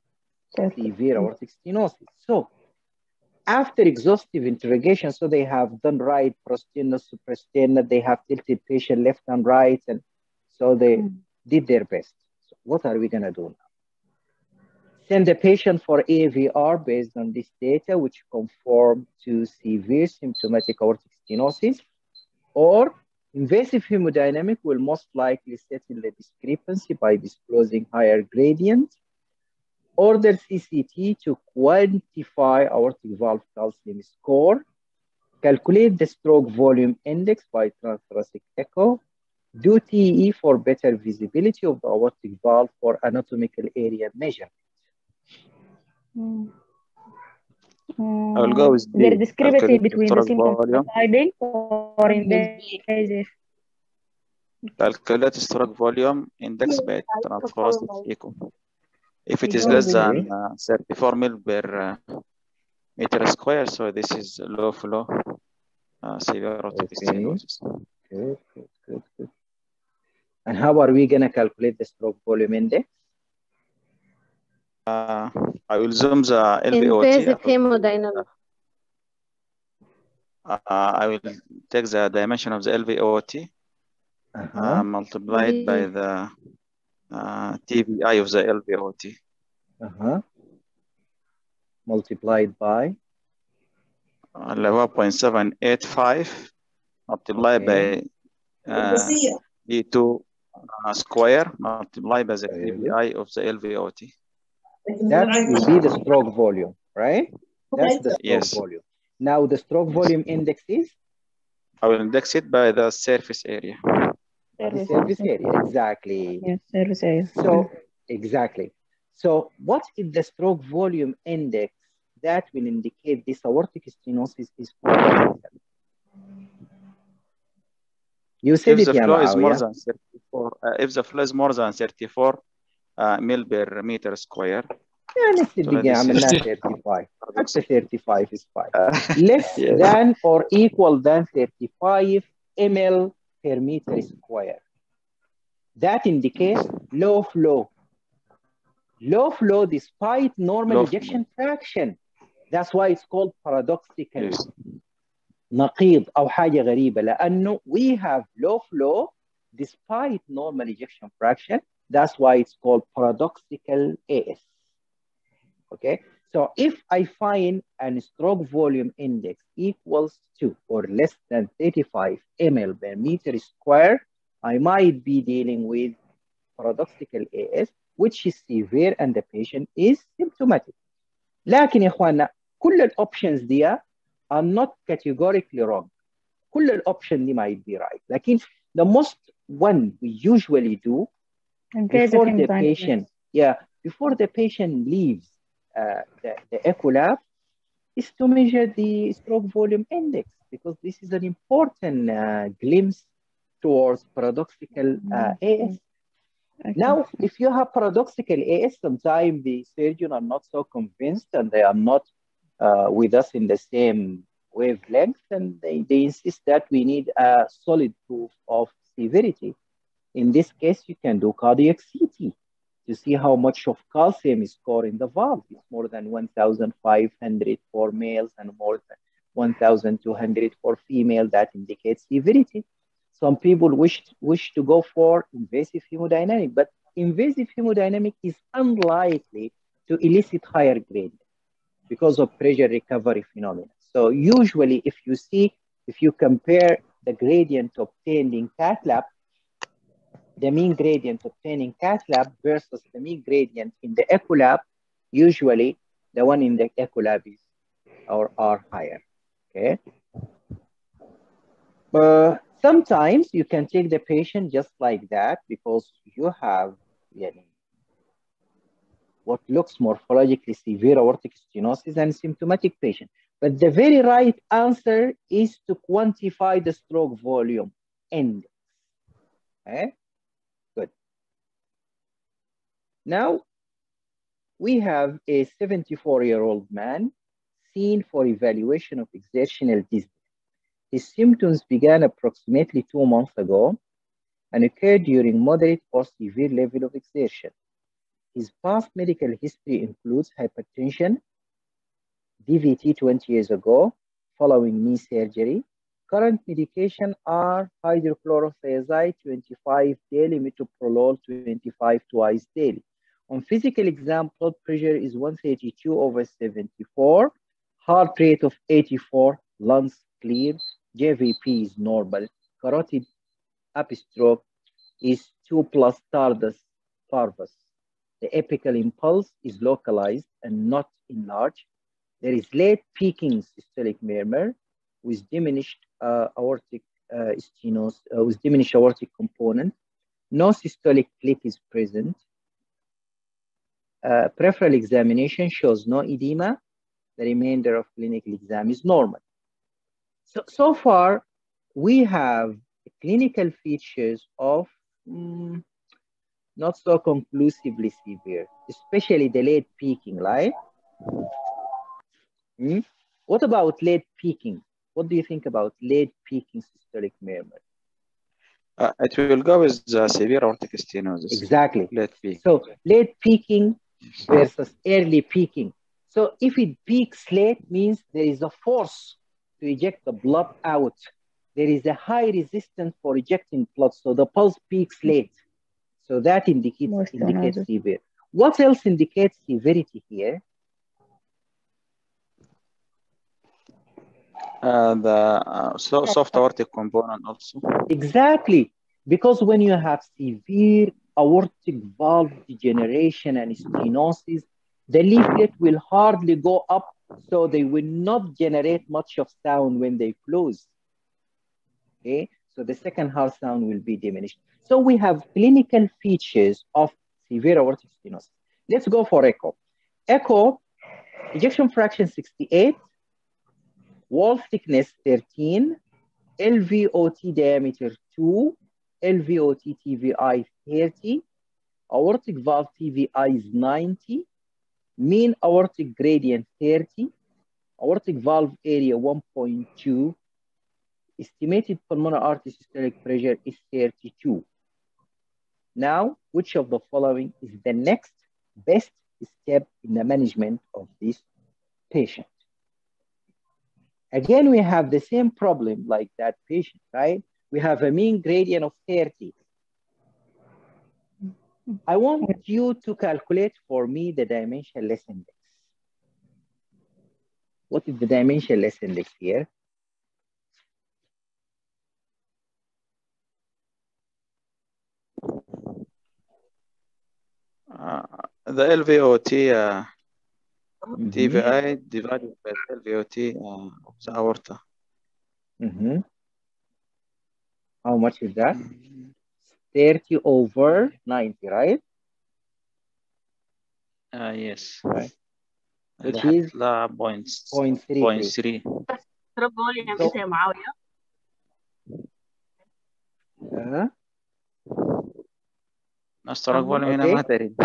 severe aortic stenosis. So after exhaustive interrogation, so they have done right, parasternal, suprasternal, they have tilted patient left and right, and so they mm. did their best. So what are we gonna do now? Send the patient for AVR based on this data, which conform to severe symptomatic aortic stenosis, or invasive hemodynamic will most likely settle the discrepancy by disclosing higher gradient, order CCT to quantify aortic valve calcium score, calculate the stroke volume index by transthoracic echo, do TE for better visibility of the aortic valve for anatomical area measurement. Mm. I will go with the D. discrepancy Calculate between the stroke symptoms volume. providing or invasive. Calculate stroke volume index by transthoracic echo. If it is less than uh, 34 mil per uh, meter square, so this is low flow uh, severe aortic Okay. stenosis. Good, good, good, good. And how are we gonna calculate the stroke volume index? Uh, I will zoom the LVOT. Invasive hemodynamic. Uh, I will take the dimension of the LVOT Uh-huh. uh, multiplied by the uh, TVI of the LVOT. Uh-huh. Multiplied by, Uh, 11.785 multiplied Okay. by uh, D2 uh, square multiplied by the Very. TVI of the LVOT. that will be the stroke volume, right? That's the stroke Yes. volume. Now the stroke volume index is I will index it by the surface area the surface area, exactly. Yes, service area. So, exactly. So, what is the stroke volume index that will indicate this aortic stenosis is pathological? You said If it, the ya flow is more Muawiyah. than 34, uh, if the flow is more than 34 uh, mil per meter square, يعني الصدق So عملناها this 35 حتى 35 is fine uh, less Yes. than or equal than 35 ml per meter square that indicates low flow low flow despite normal Low flow. ejection fraction that's why it's called paradoxical yes. نقيض او حاجه غريبه لانه we have low flow despite normal ejection fraction that's why it's called paradoxical AS okay so if I find an stroke volume index equals to or less than 35 ml per meter square I might be dealing with paradoxical AS which is severe and the patient is symptomatic لكن يا اخوانا كل الاوبشنز دي are not categorically wrong. كل الاوبشن دي might be right. لكن the most one we usually do Invasive before the hemodynamic. patient, yeah, before the patient leaves uh, the, the echo lab is to measure the stroke volume index because this is an important uh, glimpse towards paradoxical uh, AS. Okay. Now, if you have paradoxical AS, sometimes the surgeon are not so convinced and they are not uh, with us in the same wavelength, and they, they insist that we need a solid proof of severity. In this case, you can do cardiac CT to see how much of calcium is stored in the valve. It's more than 1,500 for males and more than 1,200 for female. That indicates severity. Some people wish, wish to go for invasive hemodynamic, but invasive hemodynamic is unlikely to elicit higher gradient because of pressure recovery phenomena. So usually if you see, if you compare the gradient obtained in cath lab, the mean gradient obtained in cath lab versus the mean gradient in the echo lab, usually the one in the echo lab is or are higher, okay? But sometimes you can take the patient just like that because you have yani, what looks morphologically severe aortic stenosis and symptomatic patient. But the very right answer is to quantify the stroke volume index. Okay? Good. Now, we have a 74-year-old man seen for evaluation of exertional dyspnea. His symptoms began approximately two months ago and occurred during moderate or severe level of exertion. His past medical history includes hypertension, DVT 20 years ago, following knee surgery. Current medication are hydrochlorothiazide 25 daily, metoprolol 25 twice daily. On physical exam, blood pressure is 132 over 74, heart rate of 84, lungs clear, JVP is normal, carotid upstroke is 2 plus tardus parvus. The apical impulse is localized and not enlarged. There is late peaking systolic murmur with diminished uh, aortic uh, uh, with diminished aortic component. No systolic click is present. Uh, peripheral examination shows no edema. The remainder of clinical exam is normal. So, so far, we have clinical features of mm, not so conclusively severe, especially the late peaking, right? Hmm? What about late peaking? What do you think about late peaking systolic murmur? Uh, it will go with the severe aortic stenosis. Exactly. Late peak. So late peaking versus early peaking. So if it peaks late means there is a force to eject the blood out. There is a high resistance for ejecting blood, so the pulse peaks late. So that indicates, More indicates stenosis. severe. What else indicates severity here? Uh, the uh, so, soft aortic component also. Exactly, because when you have severe aortic valve degeneration and stenosis, the leaflet will hardly go up, so they will not generate much of sound when they close. Okay, so the second heart sound will be diminished. So we have clinical features of severe aortic stenosis. Let's go for echo. Echo, ejection fraction 68, wall thickness 13, LVOT diameter 2, LVOT TVI 30, aortic valve TVI is 90, mean aortic gradient 30, aortic valve area 1.2, estimated pulmonary artery systolic pressure is 32. Now, which of the following is the next best step in the management of this patient? Again, we have the same problem like that patient, right? We have a mean gradient of 30. I want you to calculate for me the dimensionless index. What is the dimensionless index here? Uh, the LVOT uh, Mhm, TVI divided by the LVOT uh, of the aorta. mhm. How much is that? 30 over 90, right? Uh, yes. Right. Which اللي is هتطلع point 0.33. 0.3 ضرب فوليوم So- انت يا معاوية Uh-huh. نسترك فوليوم هنا Okay. ما تريد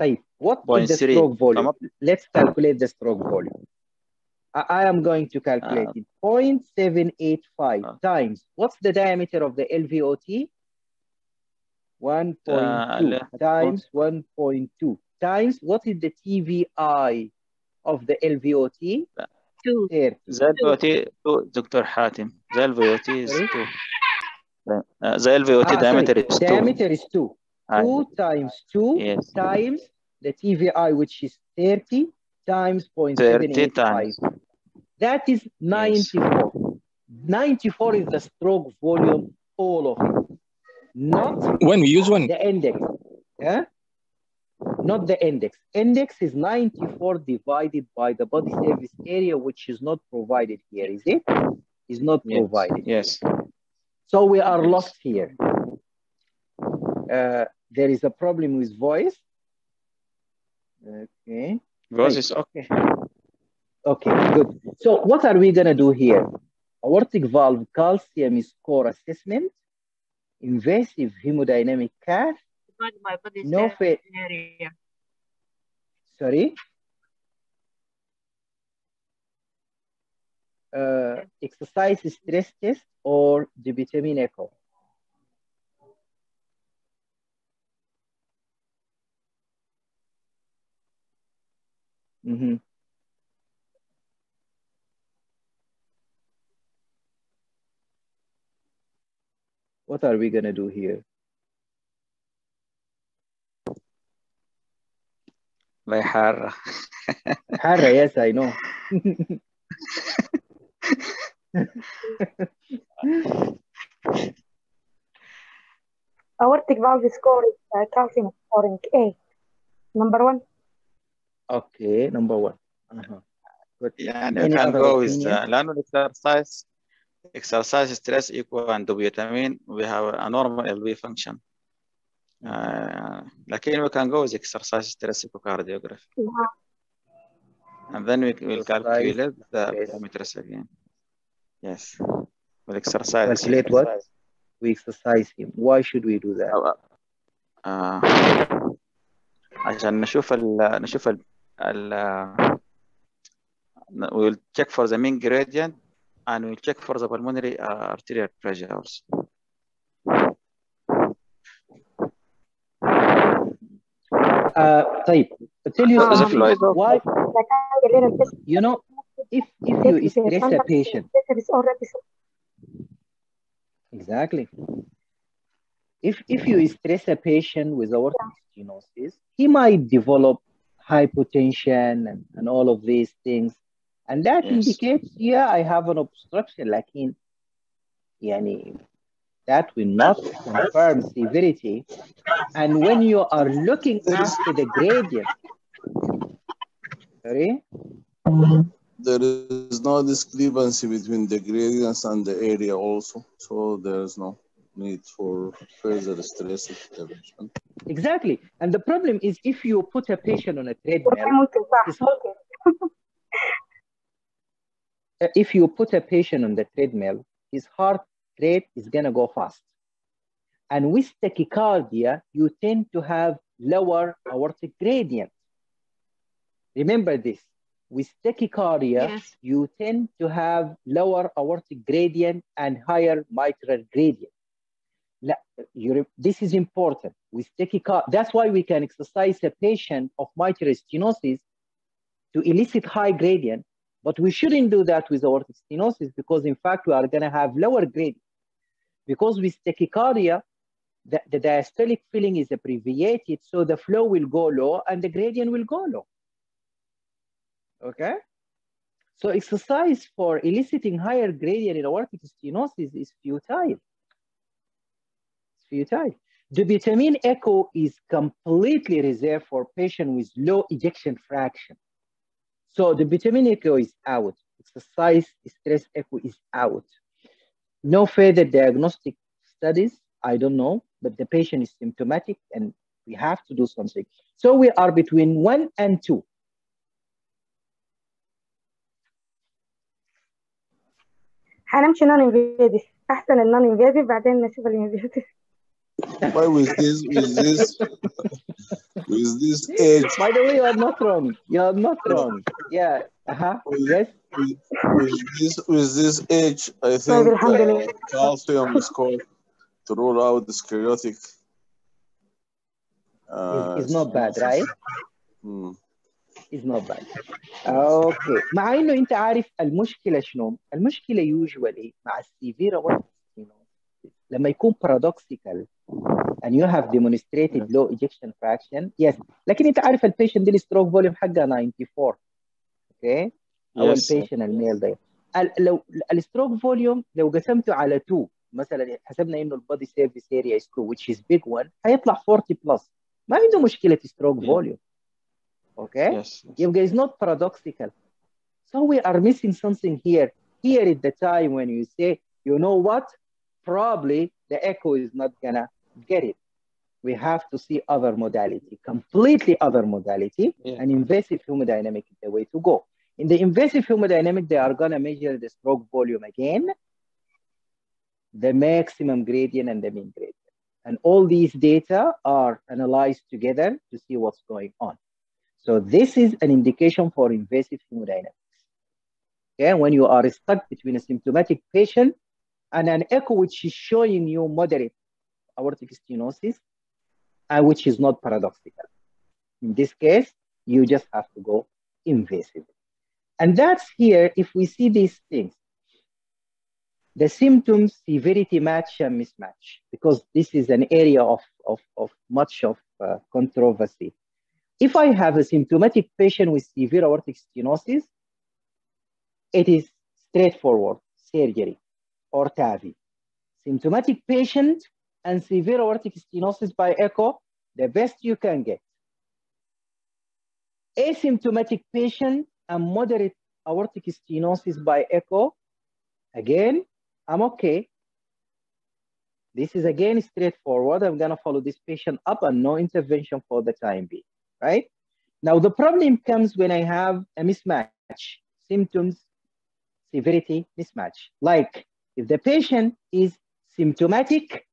طيب, what is Point the three. stroke volume? فما- Let's calculate the stroke volume. I am going to calculate ah. it. 0.785 ah. times. What's the diameter of the LVOT? 1.2 ah, times 1.2 times. What is the TVI of the LVOT? Two. The LVOT, two, Dr. Hatim. The LVOT is two. Uh, uh, the LVOT diameter is two. Diameter is two. Two times two times the TVI, which is 30 times 0.785 that is 94 94 is the stroke volume all of it. Not When we use one, the index. Yeah? Not the index. Index is 94 divided by the body surface area which is not provided here is it? Is not yes. provided. Yes. So we are Yes. lost here. Uh, there is a problem with voice. Okay. Because is okay okay good. So what are we going to do here? Aortic valve calcium score assessment invasive hemodynamic cath Divide my body no surface fa- area. sorry? Uh, exercise stress test or the dobutamine echo? Mhm. what are we going to do here? By Hara. Hara, yes, I know. Our valve score is uh, calcium scoring A. Number one. Okay, number one. Uh -huh. But yeah, and you can go opinion? with uh, learning exercise. Exercise stress equal and vitamin we have a normal LV function uh, لكن we can go with exercise stress echocardiography and then we will calculate the parameters again yes with exercise Calculate what? We exercise him. Why should we do that? آه، عشان نشوف ال نشوف ال ال we will check for the mean gradient and we'll check for the pulmonary uh, arterial pressure also. Uh, طيب, tell you Um, The something. flow is okay. Why? Like I get a test You know, if if you stress a patient, is already exactly. If if you stress a patient with aortic stenosis, he might develop hypotension and, and all of these things. and that yes. indicates, here I have an obstruction, like in, yani, that will not confirm severity. And when you are looking after the gradient, sorry? There is no discrepancy between the gradients and the area also, so there is no need for further stress intervention. Exactly. And the problem is if you put a patient on a treadmill, Uh, if you put a patient on the treadmill, his heart rate is going to go fast. And with tachycardia, you tend to have lower aortic gradient. Remember this. With tachycardia, Yes. you tend to have lower aortic gradient and higher mitral gradient. La- you re- this is important. With tachycardia, that's why we can exercise a patient of mitral stenosis to elicit high gradient but we shouldn't do that with aortic stenosis because, in fact, we are going to have lower gradient. Because with tachycardia, the, the diastolic filling is abbreviated, so the flow will go low and the gradient will go low. Okay? So exercise for eliciting higher gradient in aortic stenosis is futile. It's futile. The dobutamine echo is completely reserved for patients with low ejection fraction. So the dobutamine echo is out. Exercise stress echo is out. No further diagnostic studies. I don't know, but the patient is symptomatic and we have to do something. So we are between one and two. هنمشي نون انفيديف احسن النون انفيديف بعدين نشوف الانفيديف Why with this, with this, with this age, By the way, you are not wrong. You are not wrong. Yeah. Uh-huh. Yes. with, with this, with this age, I طيب think الحمد uh, لله calcium score to rule out the sclerotic. Uh, It's, it's not bad, right? hmm. is not bad. اوكي مع انه انت عارف المشكله شنو؟ المشكله يوجوالي مع السيفير لما يكون paradoxical and you have demonstrated low ejection fraction yes لكن انت عارف البيشنت دي الستروك فوليوم حقها 94 اوكي او Yes. البيشنت الميل ده ال- لو الستروك فوليوم لو قسمته على 2 مثلا حسبنا انه البادي سيرفيس اريا is 2 which is big one هيطلع 40 بلس ما عنده مشكله ستروك Yeah. فوليوم اوكي Yes. yes. يبقى is not paradoxical. So we are missing something here. Here is the time when you say, you know what? Probably the echo is not gonna get it. We have to see other modality, completely other modality, Yeah. and invasive hemodynamic is the way to go. In the invasive hemodynamic, they are gonna measure the stroke volume again, the maximum gradient and the mean gradient. And all these data are analyzed together to see what's going on. So this is an indication for invasive hemodynamics. Okay, when you are stuck between a symptomatic patient and an echo which is showing you moderate aortic stenosis, and which is not paradoxical. In this case, you just have to go invasive. And that's here, if we see these things, the symptoms severity match and mismatch, because this is an area of, of, of much of uh, controversy. If I have a symptomatic patient with severe aortic stenosis, it is straightforward surgery or TAVI. Symptomatic patient and severe aortic stenosis by echo, the best you can get. Asymptomatic patient and moderate aortic stenosis by echo, again, I'm okay. This is again straightforward. I'm gonna follow this patient up and no intervention for the time being, right? Now the problem comes when I have a mismatch, symptoms, severity mismatch. Like if the patient is symptomatic,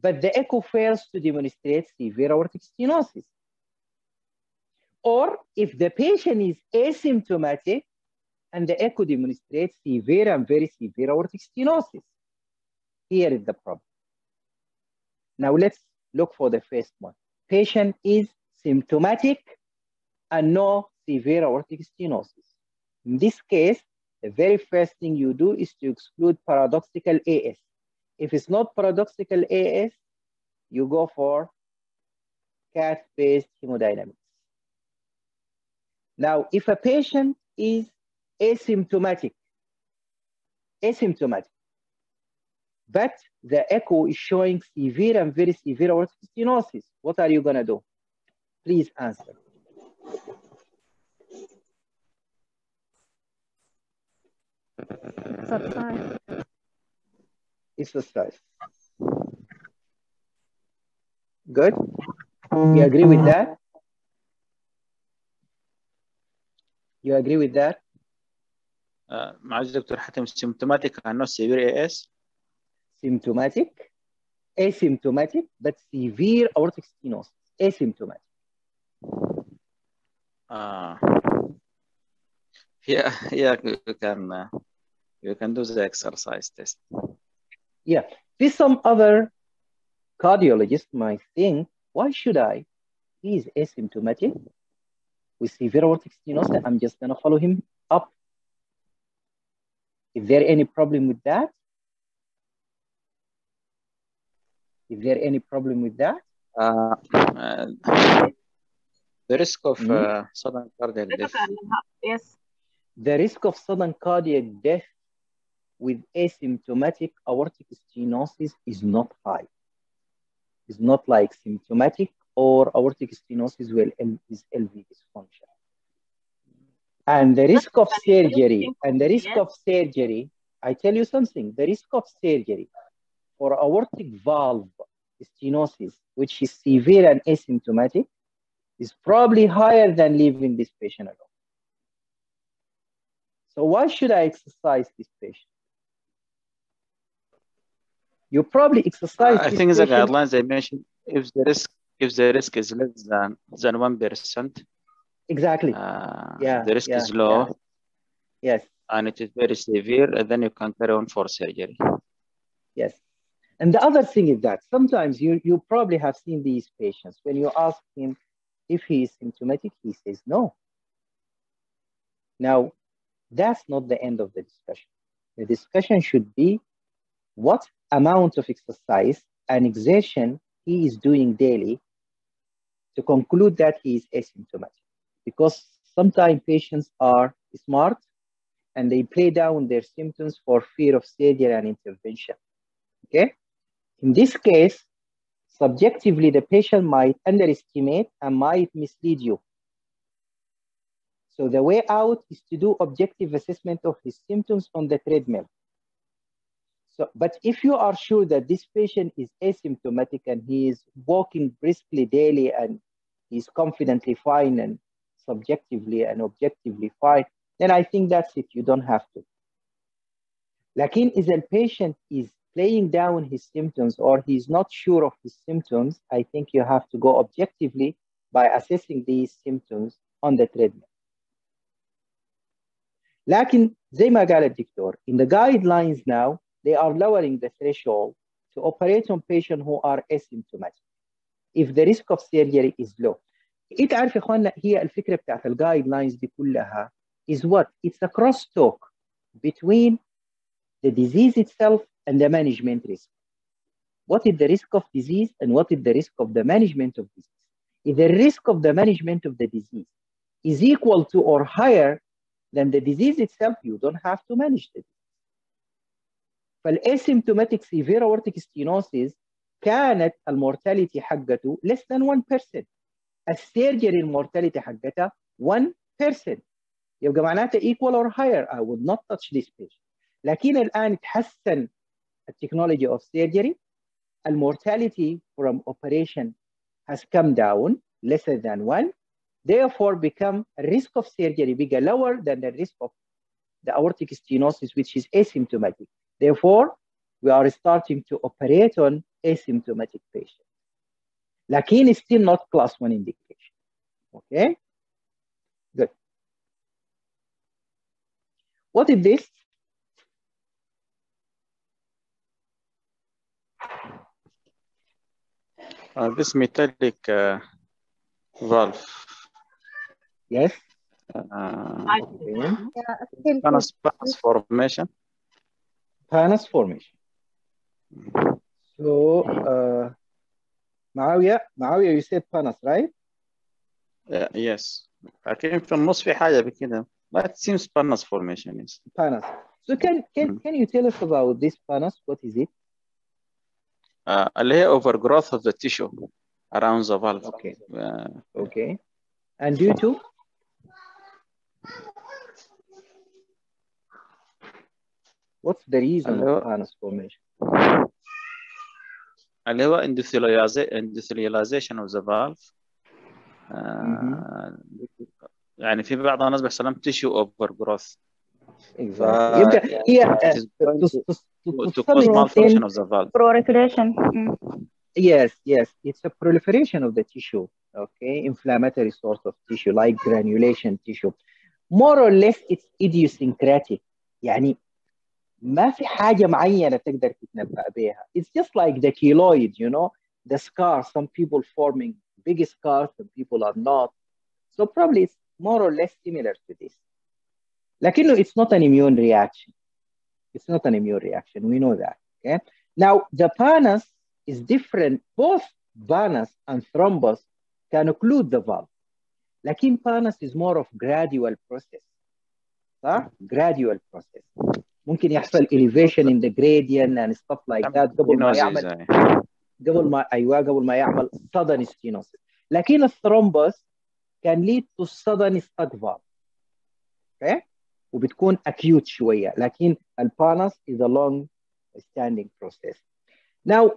but the echo fails to demonstrate severe aortic stenosis. Or if the patient is asymptomatic and the echo demonstrates severe and very severe aortic stenosis. Here is the problem. Now let's look for the first one. Patient is symptomatic and no severe aortic stenosis. In this case, the very first thing you do is to exclude paradoxical AS. If it's not paradoxical AS, you go for cath-based hemodynamics. Now, if a patient is asymptomatic, asymptomatic, but the echo is showing severe and very severe aortic stenosis, what are you gonna do? Please answer. Exercise. Exercise. Good. You agree with that? You agree with that? Uh, معلش دكتور حاتم symptomatic and not severe AS. Symptomatic, asymptomatic, but severe aortic stenosis. Asymptomatic. Uh, yeah, yeah, you can uh, you can do the exercise test. Yeah. There's some other cardiologist might think, why should I? He is asymptomatic with severe aortic stenosis. I'm just gonna follow him up. Is there any problem with that? Is there any problem with that? Uh, uh, the risk of Mhm. uh, sudden cardiac death. Yes. The risk of sudden cardiac death with asymptomatic aortic stenosis is not high. It's not like symptomatic or aortic stenosis with L- with LV dysfunction. And the risk of surgery, and the risk of surgery, I tell you something, the risk of surgery for aortic valve stenosis, which is severe and asymptomatic, is probably higher than leaving this patient alone. So why should I exercise this patient? You probably exercise I think the guidelines they mentioned if the risk if the risk is less than than one percent, Exactly. uh, Yeah, the risk yeah, is low yeah. Yes, and it is very severe, and then you can carry on for surgery. yes. And the other thing is that sometimes you, you probably have seen these patients. When you ask him if he is symptomatic, he says no. Now, that's not the end of the discussion. The discussion should be what amount of exercise and exertion he is doing daily to conclude that he is asymptomatic. Because sometimes patients are smart and they play down their symptoms for fear of surgery and intervention. Okay? In this case, subjectively, the patient might underestimate and might mislead you. So the way out is to do objective assessment of his symptoms on the treadmill. So, but if you are sure that this patient is asymptomatic and he is walking briskly daily and he's confidently fine and subjectively and objectively fine, then I think that's it. You don't have to. Lakin if the patient is playing down his symptoms or he's not sure of his symptoms, I think you have to go objectively by assessing these symptoms on the treadmill. لكن زي ما قال الدكتور in the guidelines now they are lowering the threshold to operate on patients who are asymptomatic if the risk of surgery is low. إيه تعرف يا اخوانا هي الفكره بتاعت الجايد لاينز دي كلها is what? It's a crosstalk between the disease itself and the management risk. What is the risk of disease and what is the risk of the management of disease? If the risk of the management of the disease is equal to or higher than the disease itself, you don't have to manage the disease. فالاسيمتوماتيك severe aortic stenosis كانت المورتاليتي حقته less than 1%. السيرجري المورتاليتي حقتها 1%. يبقى معناته equal or higher I would not touch this patient. لكن الآن تحسن التكنولوجي of surgery المورتاليتي from operation has come down lesser than 1 therefore become a risk of surgery bigger lower than the risk of the aortic stenosis which is asymptomatic Therefore, we are starting to operate on asymptomatic patients. Lakin is still not class one indication. Okay? Good. What is this? Uh, this metallic uh, valve. Yes. Uh, okay. yeah, formation. Pannus formation. So uh, معاوية معاوية you said pannus right? Uh, yes. I came from نصف حاجة بكده. That seems pannus formation is. Pannus. So can can mm-hmm. can you tell us about this pannus? What is it? Uh, layer هي overgrowth of the tissue around the valve. Okay. Uh, okay. And due to? What's the reason of panas formation? اللي هو endothelialization of the valve. Uh, يعني في بعض الناس بيحصل هي uh, cause malfunction extent, of the valve. proliferation mm. yes, yes, it's a proliferation of the tissue, okay, inflammatory sort of tissue like granulation tissue. More or less, it's idiosyncratic. يعني ما في حاجة معينة تقدر تتنبأ بها. It's just like the keloid, you know, the scar. Some people forming big scars, some people are not. So probably it's more or less similar to this. لكنه it's not an immune reaction. It's not an immune reaction. We know that. Okay. Now the panas is different. Both panas and thrombus can occlude the valve. لكن panas is more of gradual process. صح؟ Gradual process. ممكن يحصل elevation in the gradient and stuff like that قبل ما Stenosis يعمل يعني. قبل ما ايوه قبل ما يعمل sudden stenosis. لكن الثرومبس can lead to sudden stuck valve. Okay? وبتكون acute شويه لكن البانس is a long standing process. Now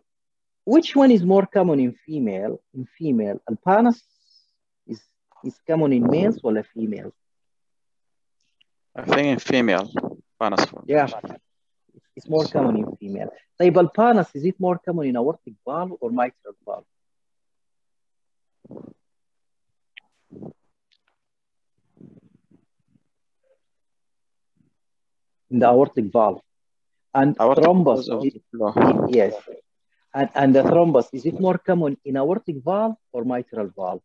which one is more common in female? In female, البانس is is common in males ولا females? I think in female Pannus phone. Yeah, it's more so, common in female. طيب البانس is it more common in aortic valve or mitral valve? In the aortic valve. And aortic thrombus, is, yes. And, and the thrombus, is it more common in aortic valve or mitral valve?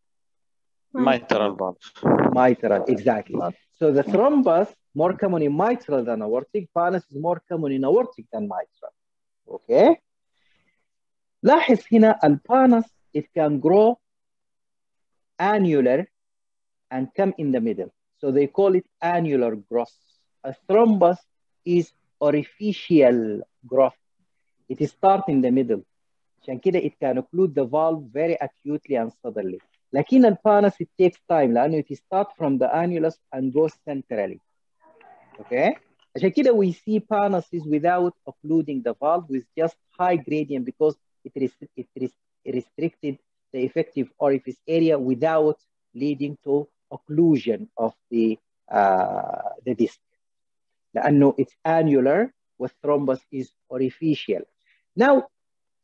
Hmm. Mitral valve. Mitral, exactly. So the thrombus more common in mitral than aortic. Pannus is more common in aortic than mitral. Okay. لاحظ هنا البانس it can grow annular and come in the middle. So they call it annular growth. A thrombus is orificial growth. It is start in the middle. عشان كده it can occlude the valve very acutely and suddenly. لكن البانس it takes time لأنه it starts from the annulus and goes centrally okay عشان كده we see panosis without occluding the valve with just high gradient because it, rest- it rest- restricted the effective orifice area without leading to occlusion of the uh, the disc لأنه it's annular والthrombus is orificial now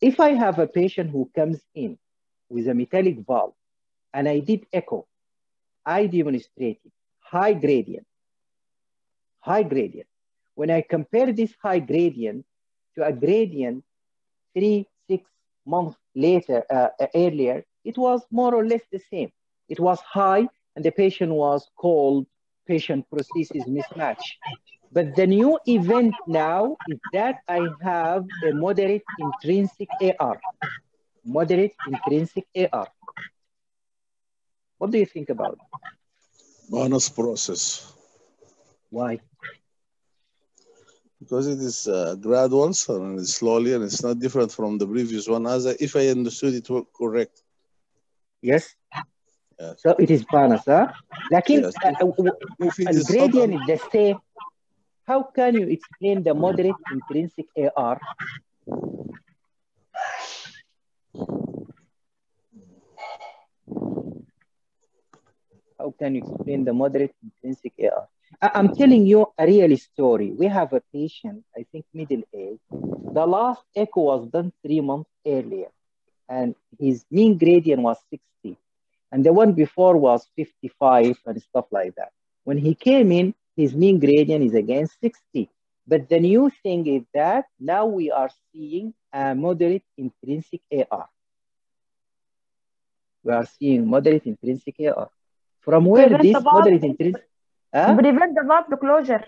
if I have a patient who comes in with a metallic valve and I did echo I demonstrated high gradient high gradient when I compare this high gradient to a gradient three, six months later, uh, earlier, it was more or less the same. It was high and the patient was called patient prosthesis mismatch. But the new event now is that I have a moderate intrinsic AR. Moderate intrinsic AR. What do you think about? Pannus process. Why? Because it is uh, gradual and it's slowly and it's not different from the previous one, as I, if I understood it correct. Yes. So it is pannus, huh? in yes. uh, uh if gradient is the same. How can you explain the moderate intrinsic AR? How can you explain the moderate intrinsic AR? I- I'm telling you a real story. We have a patient, I think middle age. The last echo was done three months earlier, and his mean gradient was 60. And the one before was 55 and stuff like that. When he came in, his mean gradient is again 60. But the new thing is that now we are seeing a moderate intrinsic AR. We are seeing moderate intrinsic AR. From where Prevent this moderate intrinsic? Huh? Prevent the valve closure.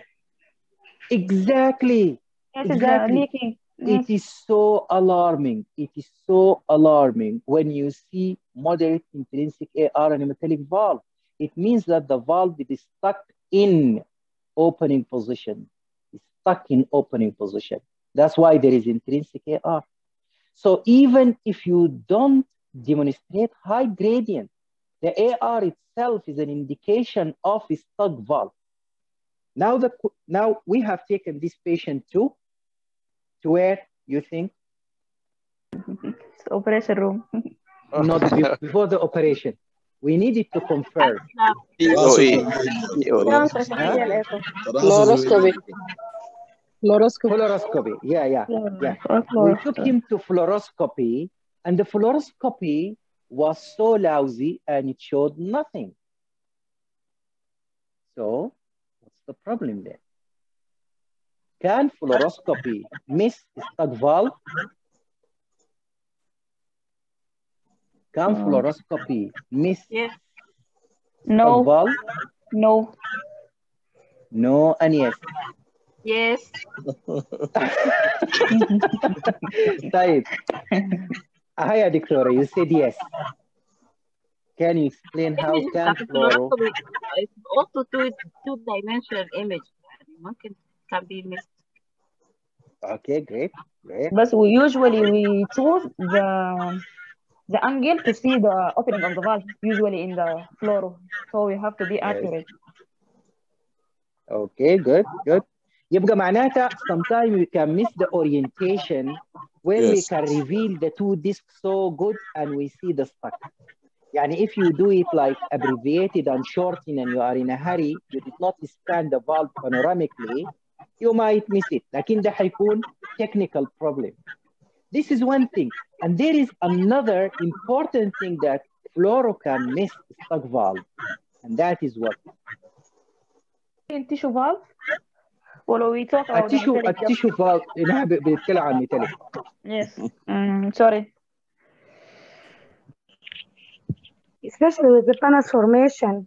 Exactly. Uh, Exactly. leaking. Yes. It is so alarming. It is so alarming when you see moderate intrinsic AR and a metallic valve. It means that the valve is stuck in opening position. It's stuck in opening position. That's why there is intrinsic AR. So even if you don't demonstrate high gradient, the AR itself is an indication of a stuck valve. Now, the, now we have taken this patient to to where you think It's operation room. not before the operation we needed to confirm EOE. Ground tracheal echo. Fluoroscopy. Fluoroscopy. fluoroscopy yeah yeah yeah we took him to fluoroscopy and the fluoroscopy was so lousy and it showed nothing. So what's the problem there? Can fluoroscopy miss stuck valve? Can fluoroscopy miss yes. No. stuck valve? No. No and yes. Yes. هيا دكتورة you said yes can you explain how Image can بتاعت fluoro الفلوروسكوبي it's also two two dimensional image يعني ممكن can be missed. okay great great But we usually we choose the the angle to see the opening of the valve, usually in the fluoro. So we have to be Yes. accurate. okay good good يبقى معناتها sometimes we can miss the orientation when we Yes. can reveal the two discs so good and we see the stuck يعني if you do it like abbreviated and shortened and you are in a hurry you did not scan the valve panoramically you might miss it لكن ده حيكون technical problem this is one thing and there is another important thing that fluoro can miss stuck valve and that is what In tissue valve, well, we talk about the التيشو metallic just- التيشو فالف انها ب- بيتكلم عن ميتاليك Yes. Mm, sorry. Especially with the panas formation.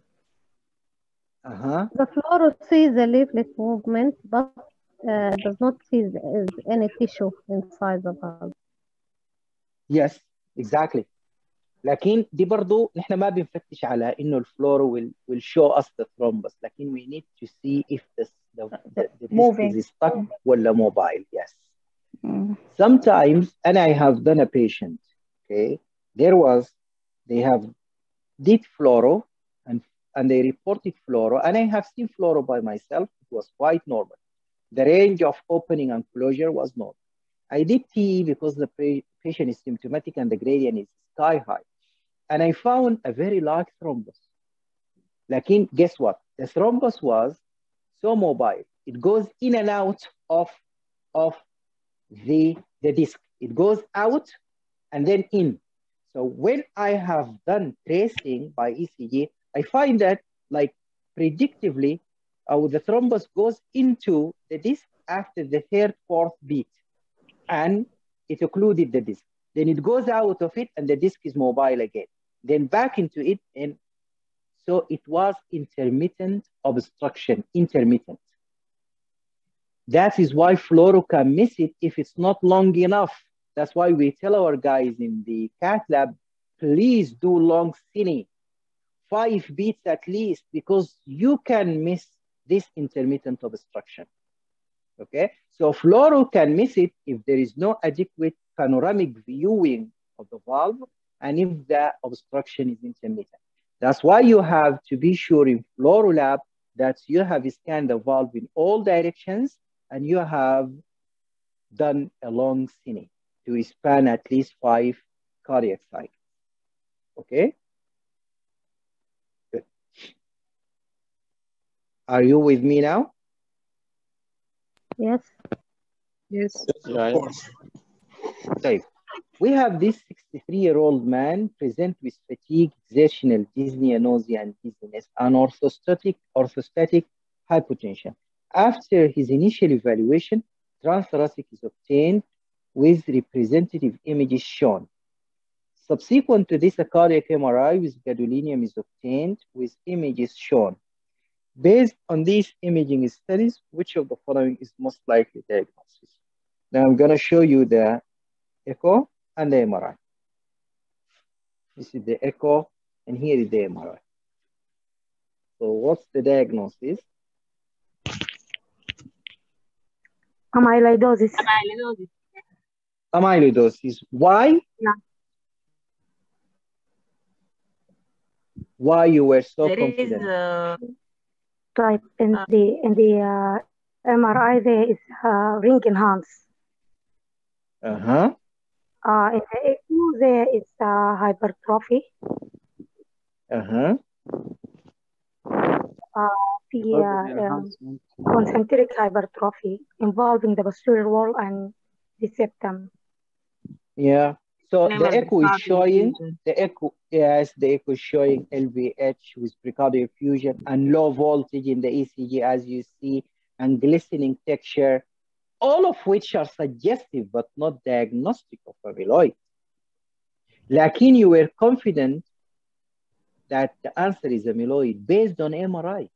اها The fluoro sees the leaflet movement, but uh, does not see th- any tissue inside the valve. Yes, exactly. لكن دي برضو نحن ما بنفتش على انه الفلورو will, will show us the thrombus لكن we need to see if the, the, the, the disc Moving. is stuck ولا mobile. Yes. Mm. Sometimes, and I have done a patient, okay, there was, they have did fluoro and, and they reported fluoro, and I have seen fluoro by myself. It was quite normal. The range of opening and closure was normal. I did TE because the pa- patient is symptomatic and the gradient is sky high. And I found a very large thrombus. Lakin, guess what? The thrombus was so mobile. It goes in and out of, of the, the disc. It goes out and then in. So when I have done tracing by ECG, I find that like predictively, uh, the thrombus goes into the disc after the third, fourth beat, and it occluded the disc. Then it goes out of it, and the disc is mobile again. Then back into it, and so it was intermittent obstruction, intermittent. That is why fluoro can miss it if it's not long enough. That's why we tell our guys in the cath lab, please do long cine, five beats at least, because you can miss this intermittent obstruction. Okay, so fluoro can miss it if there is no adequate panoramic viewing of the valve and if the obstruction is intermittent. That's why you have to be sure in FluoroLab that you have scanned the valve in all directions and you have done a long cine to span at least five cardiac cycles. Okay? Good. Are you with me now? Yes. Yes. of course. Safe we have this 63 year old man present with fatigue, exertional dyspnea, nausea, and dizziness, and orthostatic, orthostatic hypotension. After his initial evaluation, transthoracic is obtained with representative images shown. Subsequent to this, a cardiac MRI with gadolinium is obtained with images shown. Based on these imaging studies, which of the following is most likely diagnosis? Now I'm going to show you the echo and the MRI. This is the echo, and here is the MRI. So what's the diagnosis? Amyloidosis. Amyloidosis. Amyloidosis. Why? Yeah. Why you were so There is confident? uh, Type in Uh, the in the uh, MRI there is uh, ring enhanced. Uh-huh. Uh, in the echo there is uh, hypertrophy. Uh-huh. The uh, um, concentric hypertrophy involving the posterior wall and the septum. Yeah. So the echo is showing the echo, yes, the echo is showing LVH with pericardial effusion and low voltage in the ECG, as you see, and glistening texture, all of which are suggestive but not diagnostic of amyloid. Lakin you were confident that the answer is amyloid based on MRI,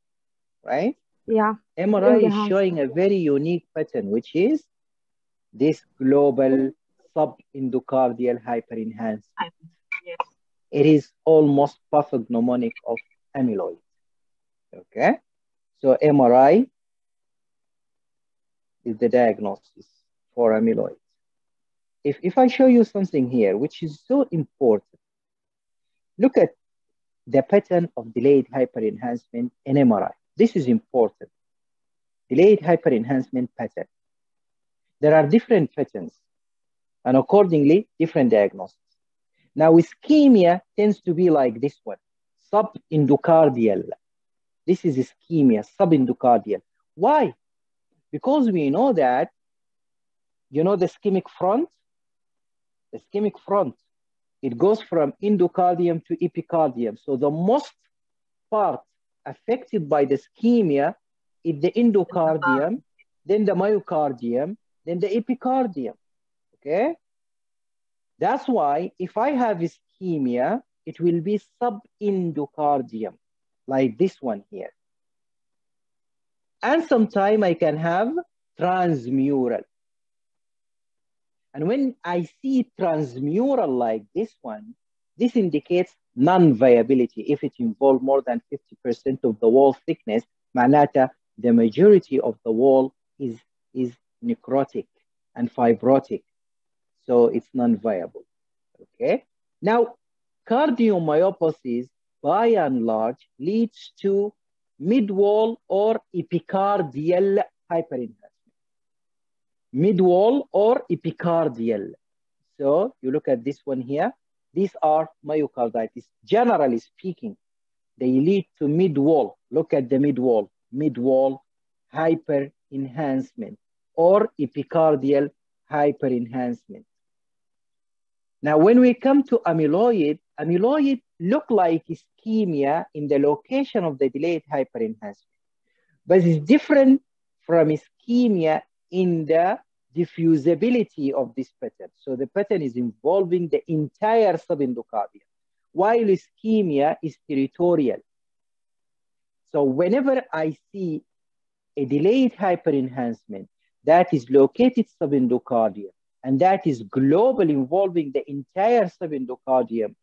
right? Yeah. MRI is showing a very unique pattern, which is this global subendocardial hyperenhancement. Yes. It is almost pathognomonic of amyloid. Okay, so MRI is the diagnosis for amyloid. If, if I show you something here, which is so important, look at the pattern of delayed hyperenhancement in MRI. This is important. Delayed hyperenhancement pattern. There are different patterns and accordingly, different diagnosis. Now, ischemia tends to be like this one, subendocardial. This is ischemia, subendocardial. Why? Because we know that, you know, the ischemic front, the ischemic front, it goes from endocardium to epicardium. So the most part affected by the ischemia is the endocardium, then the myocardium, then the epicardium. Okay? That's why if I have ischemia, it will be subendocardium, like this one here. And sometime I can have transmural. And when I see transmural like this one, this indicates non-viability. If it involves more than 50% of the wall thickness, manata, the majority of the wall is, is necrotic and fibrotic. So it's non-viable, okay? Now, cardiomyopathies, by and large, leads to mid-wall or epicardial hyperenhancement. Mid-wall or epicardial. So you look at this one here. These are myocarditis. Generally speaking, they lead to mid-wall. Look at the mid-wall. Mid-wall hyperenhancement or epicardial hyperenhancement. Now, when we come to amyloid, amyloid look like ischemia in the location of the delayed hyperenhancement, but it's different from ischemia in the diffusibility of this pattern. So the pattern is involving the entire subendocardium, while ischemia is territorial. So whenever I see a delayed hyperenhancement that is located subendocardium, and that is global involving the entire subendocardium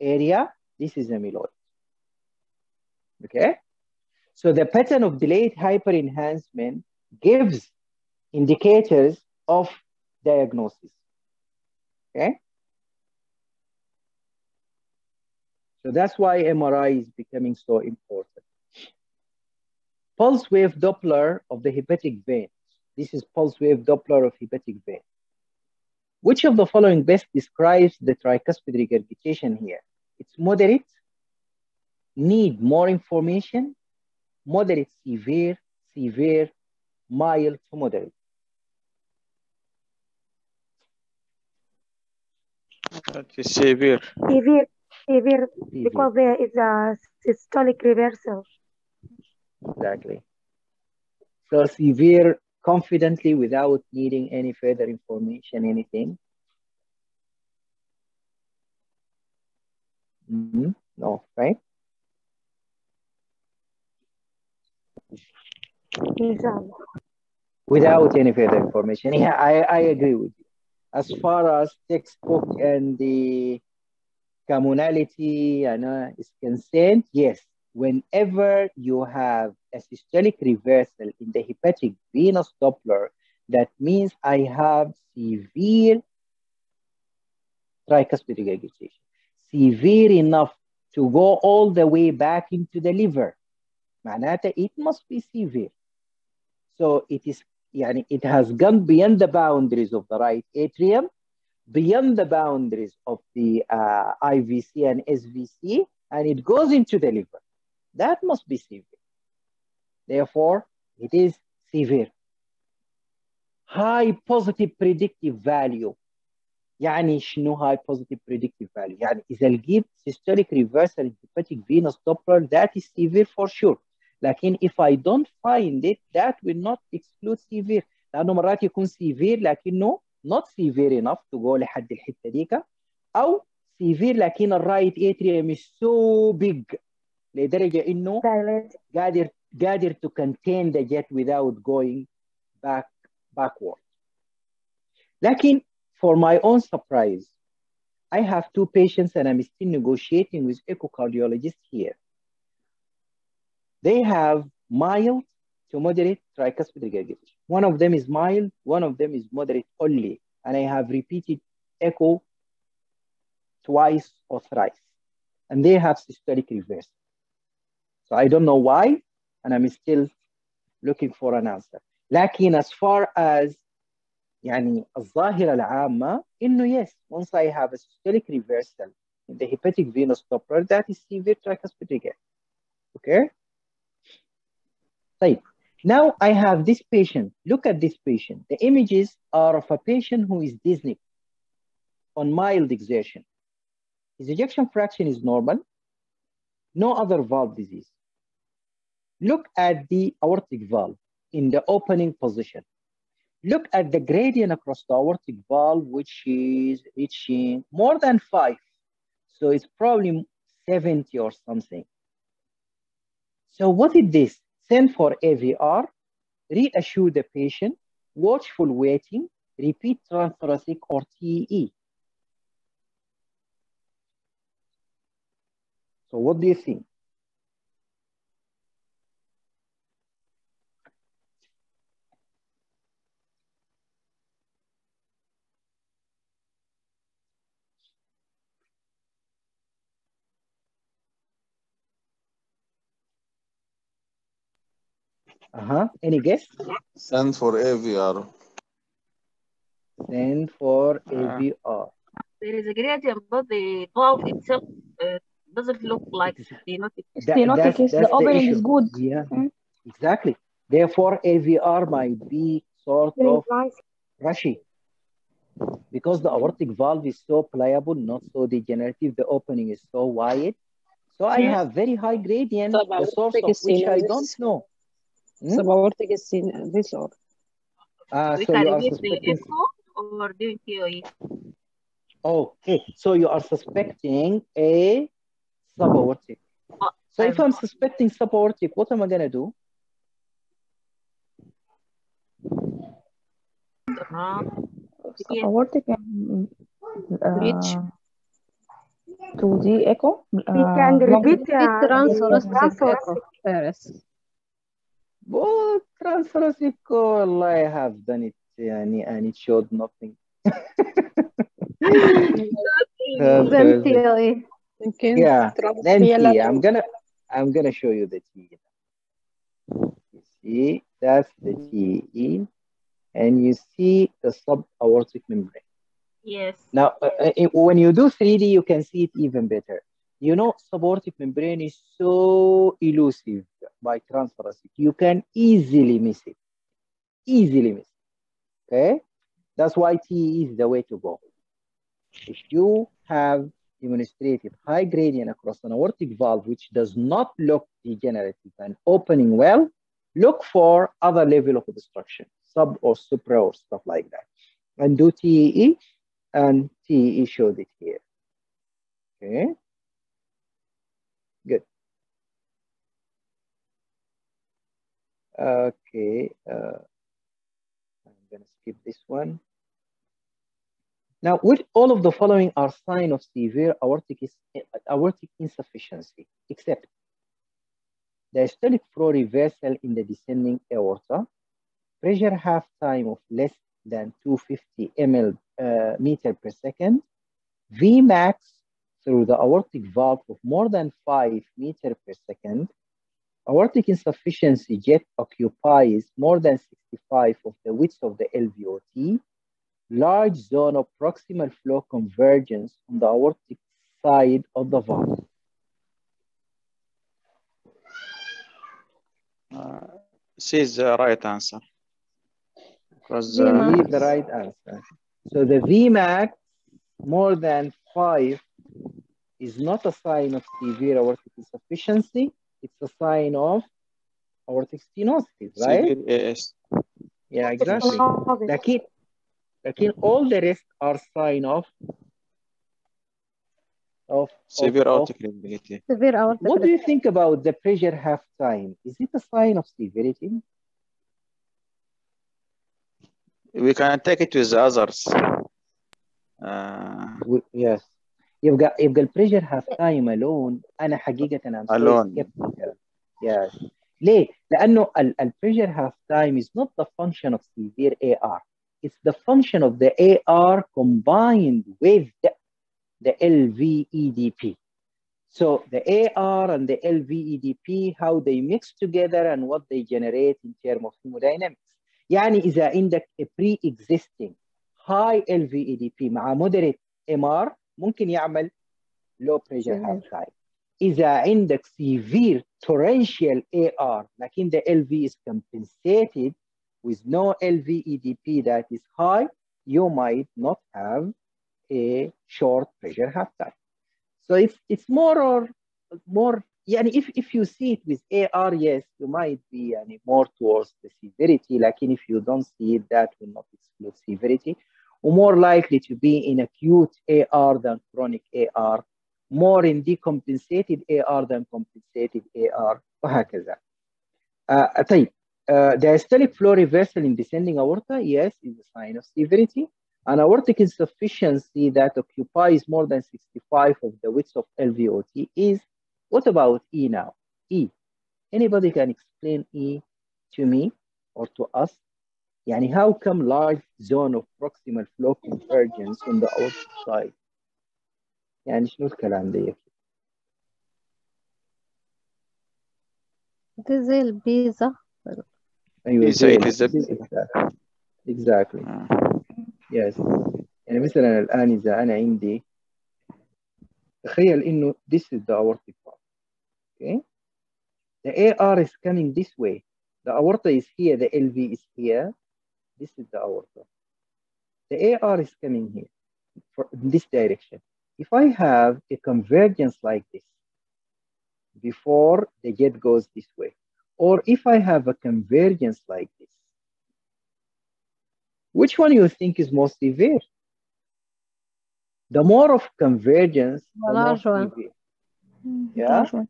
area, this is amyloid. Okay? So the pattern of delayed hyperenhancement gives indicators of diagnosis. Okay? So that's why MRI is becoming so important. Pulse wave Doppler of the hepatic vein. This is pulse wave Doppler of hepatic vein. Which of the following best describes the tricuspid regurgitation here? It's moderate, need more information, moderate, severe, severe, mild to moderate. That is severe. Severe, severe, because there is a systolic reversal. Exactly. So severe confidently without needing any further information, anything. Mm -hmm. No, right? Without any further information. Yeah, I, I agree with you. As far as textbook and the commonality and, uh, is concerned, yes, whenever you have a systolic reversal in the hepatic venous Doppler, that means I have severe tricuspid regurgitation, severe enough to go all the way back into the liver. معناته it must be severe. So it is يعني it has gone beyond the boundaries of the right atrium, beyond the boundaries of the uh, IVC and SVC, and it goes into the liver. That must be severe. Therefore, it is severe. High positive predictive value. يعني شنو high positive predictive value؟ يعني إذا لقيت systolic reversal hepatic venous Doppler that is severe for sure. لكن if I don't find it that will not exclude severe لأنه مرات يكون severe لكنه not severe enough to go لحد الحتة ديك أو severe لكن الرايت atrium is so big لدرجة إنه قادر قادر to contain the jet without going back backward. لكن for my own surprise, I have two patients and I'm still negotiating with echocardiologists here. They have mild to moderate tricuspid regurgitation. One of them is mild, one of them is moderate only. And I have repeated echo twice or thrice. And they have systolic reversal. So I don't know why, and I'm still looking for an answer. لكن as far as يعني الظاهرة العامة إنه yes, once I have a systolic reversal in the hepatic venous Doppler, that is severe tricuspid regurgitation. Okay? طيب. Now I have this patient. Look at this patient. The images are of a patient who is dyspneic on mild exertion. His ejection fraction is normal. No other valve disease. Look at the aortic valve in the opening position. Look at the gradient across the aortic valve, which is reaching more than five. So it's probably 70 or something. So what is this? Send for AVR, reassure the patient, watchful waiting, repeat transthoracic or TE. So what do you think? Uh-huh. Any guess? Send for AVR. Send for Uh, AVR. There is a gradient, but the valve itself uh, doesn't look like It is- stenotic. That- Stenotic that's, is the that's the opening is good. Yeah, Mm. exactly. Therefore, AVR might be sort Very of nice. rushy because the aortic valve is so pliable, not so degenerative. The opening is so wide. So I have very high gradient, the source of which I don't know. Hmm? Subaortic stenosis or Ah, so you are reduce suspecting. echo or doing POE. Okay, so you are suspecting a subaortic. Uh, So if I'm- I'm suspecting subaortic, what am I gonna do? uh, Yeah. Aortic and uh, 2D echo. We can Uh, long- repeat Repeat uh, the transthoracic transthoracic. echo first. What transthoracic والله I have done it يعني and it showed nothing. Then Transthoracic. TLE. يمكن Yeah, ترى then هي T. لا I'm gonna I'm gonna show you the T. You see, that's the TE, and you see the subaortic membrane. Yes. Now, uh, uh, when you do 3D, you can see it even better. You know, subaortic membrane is so elusive by transthoracic. You can easily miss it. Easily miss it. Okay? That's why TE is the way to go. If you have demonstrated high gradient across an aortic valve which does not look degenerative and opening well, look for other level of obstruction, sub or supra or stuff like that. And do TEE and TEE showed it here. Okay. Good. Okay. Uh, I'm to skip this one. Now, which all of the following are sign of severe aortic, aortic insufficiency, except diastolic flow reversal in the descending aorta, pressure half time of less than 250 ml uh, meter per second, Vmax through the aortic valve of more than 5 meter per second, aortic insufficiency jet occupies more than 65 of the width of the LVOT, large zone of proximal flow convergence on the aortic side of the valve. Uh, C is the right answer. Because uh, is the right answer. So the Vmax more than 5 is not a sign of severe aortic insufficiency. It's a sign of aortic stenosis, right? Yes. Yeah, exactly. Lakin, lakin all the rest are sign of of severe of, aortic. Severe aortic. What do you think about the pressure half time? Is it a sign of severity? We can take it with others. Uh, we, yes. يبقى يبقى البريشر هاف تايم alone انا حقيقه I'm so Alone. skeptical. Yes. ليه؟ لانه البريشر هاف تايم is not the function of severe AR. It's the function of the AR combined with the, the LVEDP. So the AR and the LVEDP how they mix together and what they generate in terms of hemodynamics. يعني اذا عندك a pre-existing high LVEDP مع moderate MR ممكن يعمل low pressure half time. إذا عندك severe torrential AR لكن the LV is compensated with no LVEDP that is high, you might not have a short pressure half time. So it's it's more or more يعني if if you see it with AR yes you might be يعني more towards the severity لكن if you don't see it that will not exclude severity more likely to be in acute AR than chronic AR more in decompensated AR than compensated AR وهكذا. آه طيب Uh, diastolic flow reversal in descending aorta, yes, is a sign of severity. An aortic insufficiency that occupies more than 65 of the width of LVOT is. What about E now? E. Anybody can explain E to me or to us? يعني how come large zone of proximal flow convergence on the aortic side? يعني شنو الكلام ده؟ دي زي البيزا ايوه Pizza, زي it is a- exactly. exactly. آه. Yes. يعني مثلا الآن إذا أنا عندي تخيل إنه this is the aortic part. Okay. The AR is coming this way. The aorta is here. The LV is here. This is the aorta. The AR is coming here for in this direction. If I have a convergence like this before the jet goes this way, or if I have a convergence like this, which one you think is most severe? The more of convergence, the more large one. severe. Yeah.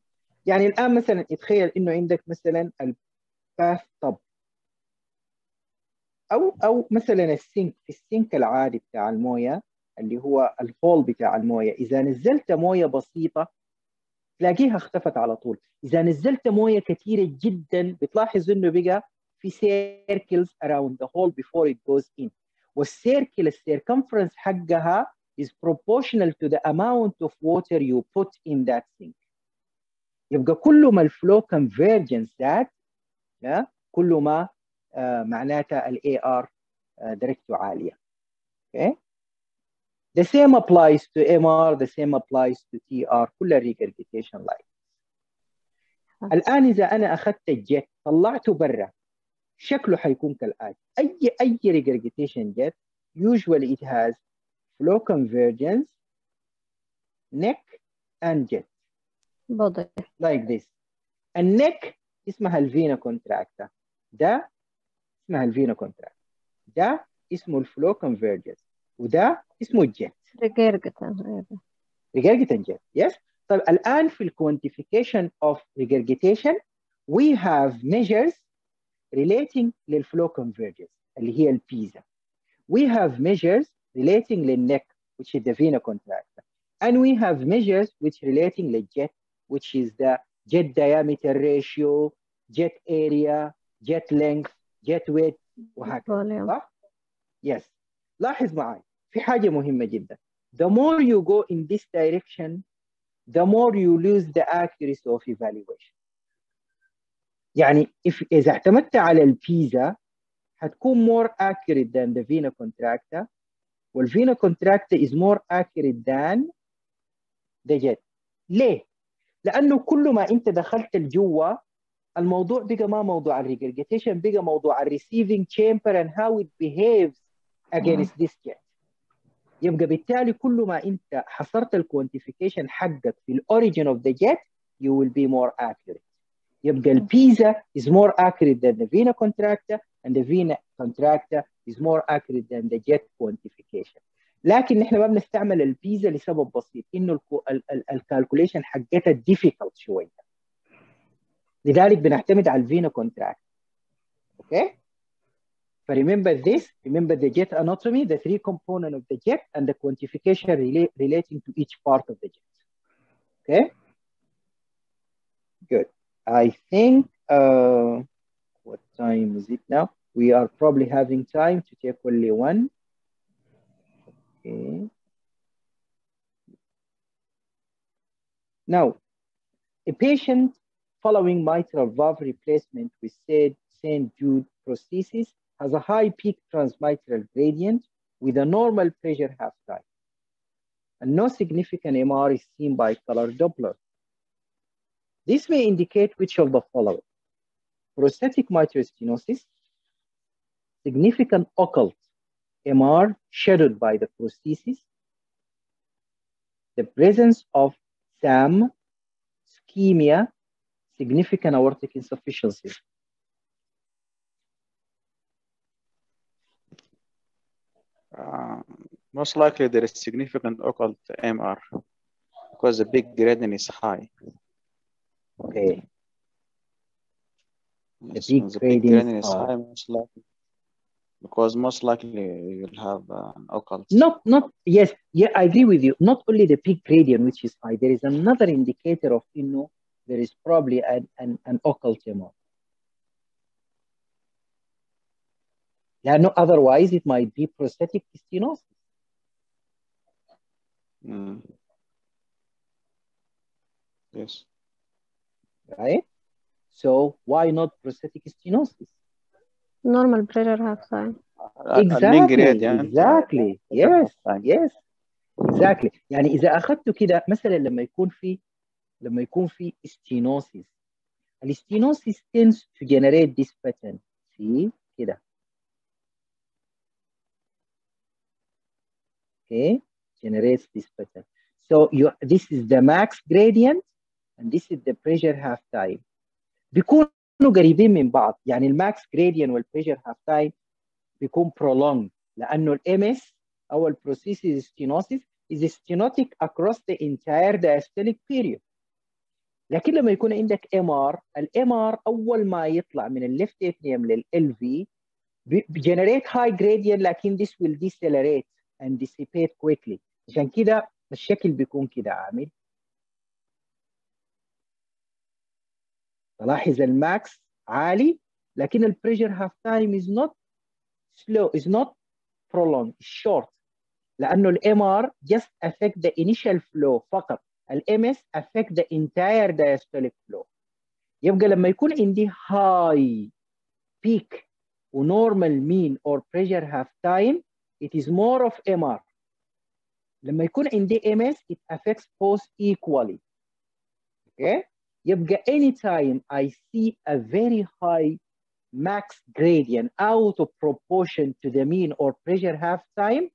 يعني الآن مثلا تخيل إنه عندك مثلا الباث طب أو أو مثلا السينك في السينك العادي بتاع الموية اللي هو الهول بتاع الموية إذا نزلت موية بسيطة تلاقيها اختفت على طول. إذا نزلت موية كثيرة جدا بتلاحظ إنه بقى في circles around the hole before it goes in. والسيركل السيركمفرنس حقها is proportional to the amount of water you put in that sink. يبقى كل ما الفلو convergence yeah, كل ما معناتها ال AR آه درجته عالية okay the same applies to MR the same applies to TR كلها regurgitation line الآن إذا أنا أخذت الجيت طلعته برا شكله حيكون كالآتي أي أي regurgitation jet usually it has flow convergence neck and jet بودي like this النك اسمها الفينا كونتراكتا ده اسمها الفينا كونتراكت ده اسمه الفلو كونفرجنس وده اسمه الجيت ريجرجتن أيوة. ريجرجتن جيت يس طيب الآن في الكوانتيفيكيشن اوف ريجرجتيشن وي هاف ميجرز ريليتنج للفلو كونفيرجنس اللي هي البيزا وي هاف ميجرز ريليتنج للنك which is the vena contractor and we have measures which relating to jet which is the jet diameter ratio jet area jet length jet weight وهكذا صح؟ Yes. لاحظ معي في حاجة مهمة جدا. The more you go in this direction, the more you lose the accuracy of evaluation. يعني if إذا اعتمدت على البيزا هتكون more accurate than the vena contracta والفينا contracta is more accurate than the jet. ليه؟ لأنه كل ما أنت دخلت لجوا الموضوع بقى ما موضوع الريجرجيتيشن بقى موضوع الريسيفنج تشامبر and how it behaves against this jet يبقى بالتالي كل ما انت حصرت الكوانتيفيكيشن حقك في الاوريجن اوف ذا جيت you will be more accurate. يبقى البيزا is more accurate than the vena contracta and the vena contracta is more accurate than the jet quantification. لكن نحن ما بنستعمل البيزا لسبب بسيط إنه الكالكوليشن حقتها difficult شوية. لذلك بنعتمد على الفينا كونتراكت اوكي فرemember this remember the jet anatomy the three component of the jet and the quantification rela relating to each part of the jet okay good i think uh what time is it now we are probably having time to take only one okay now a patient following mitral valve replacement with St. Jude prosthesis has a high peak transmitral gradient with a normal pressure half time. And no significant MR is seen by color Doppler. This may indicate which of the following. Prosthetic mitral stenosis, significant occult MR shadowed by the prosthesis, the presence of SAM, ischemia, significant aortic insufficiency. Uh, most likely there is significant occult MR because the big gradient is high. Okay. The Yes, peak the peak gradient is high. most likely, because most likely you'll have uh, an occult. Not, not, yes, yeah, I agree with you. Not only the peak gradient, which is high, there is another indicator of, you know, there is probably an, an, an occult tumor. لأنه otherwise it might be prosthetic stenosis. Mm. Yes. right? So why not prosthetic stenosis? Normal pressure half time. A- a mean Exactly, gradient, uh, exactly. pressure Yes, half time. yes, exactly. يعني إذا أخذته كده مثلا لما يكون في لما يكون في stenosis الستينوسيس tends to generate this pattern see كده okay generates this pattern so you this is the max gradient and this is the pressure half time بيكونوا قريبين من بعض يعني الماكس gradient والpressure half time بيكون prolonged لانه الام اس او البروسيسيس stenosis is stenotic across the entire diastolic period لكن لما يكون عندك ام ار الام ار أول ما يطلع من الليفت اتريوم لل في generate high gradient لكن this will decelerate and dissipate quickly. عشان كده الشكل بيكون كده عامل. تلاحظ الماكس عالي لكن البريشر هاف تايم is not slow is not prolonged short. لأنه الام ار just affect the initial flow فقط. الام اس affect the entire diastolic flow يبقى لما يكون عندي high peak ونورمال mean or pressure half time it is more of MR لما يكون عندي MS it affects both equally okay يبقى anytime I see a very high max gradient out of proportion to the mean or pressure half time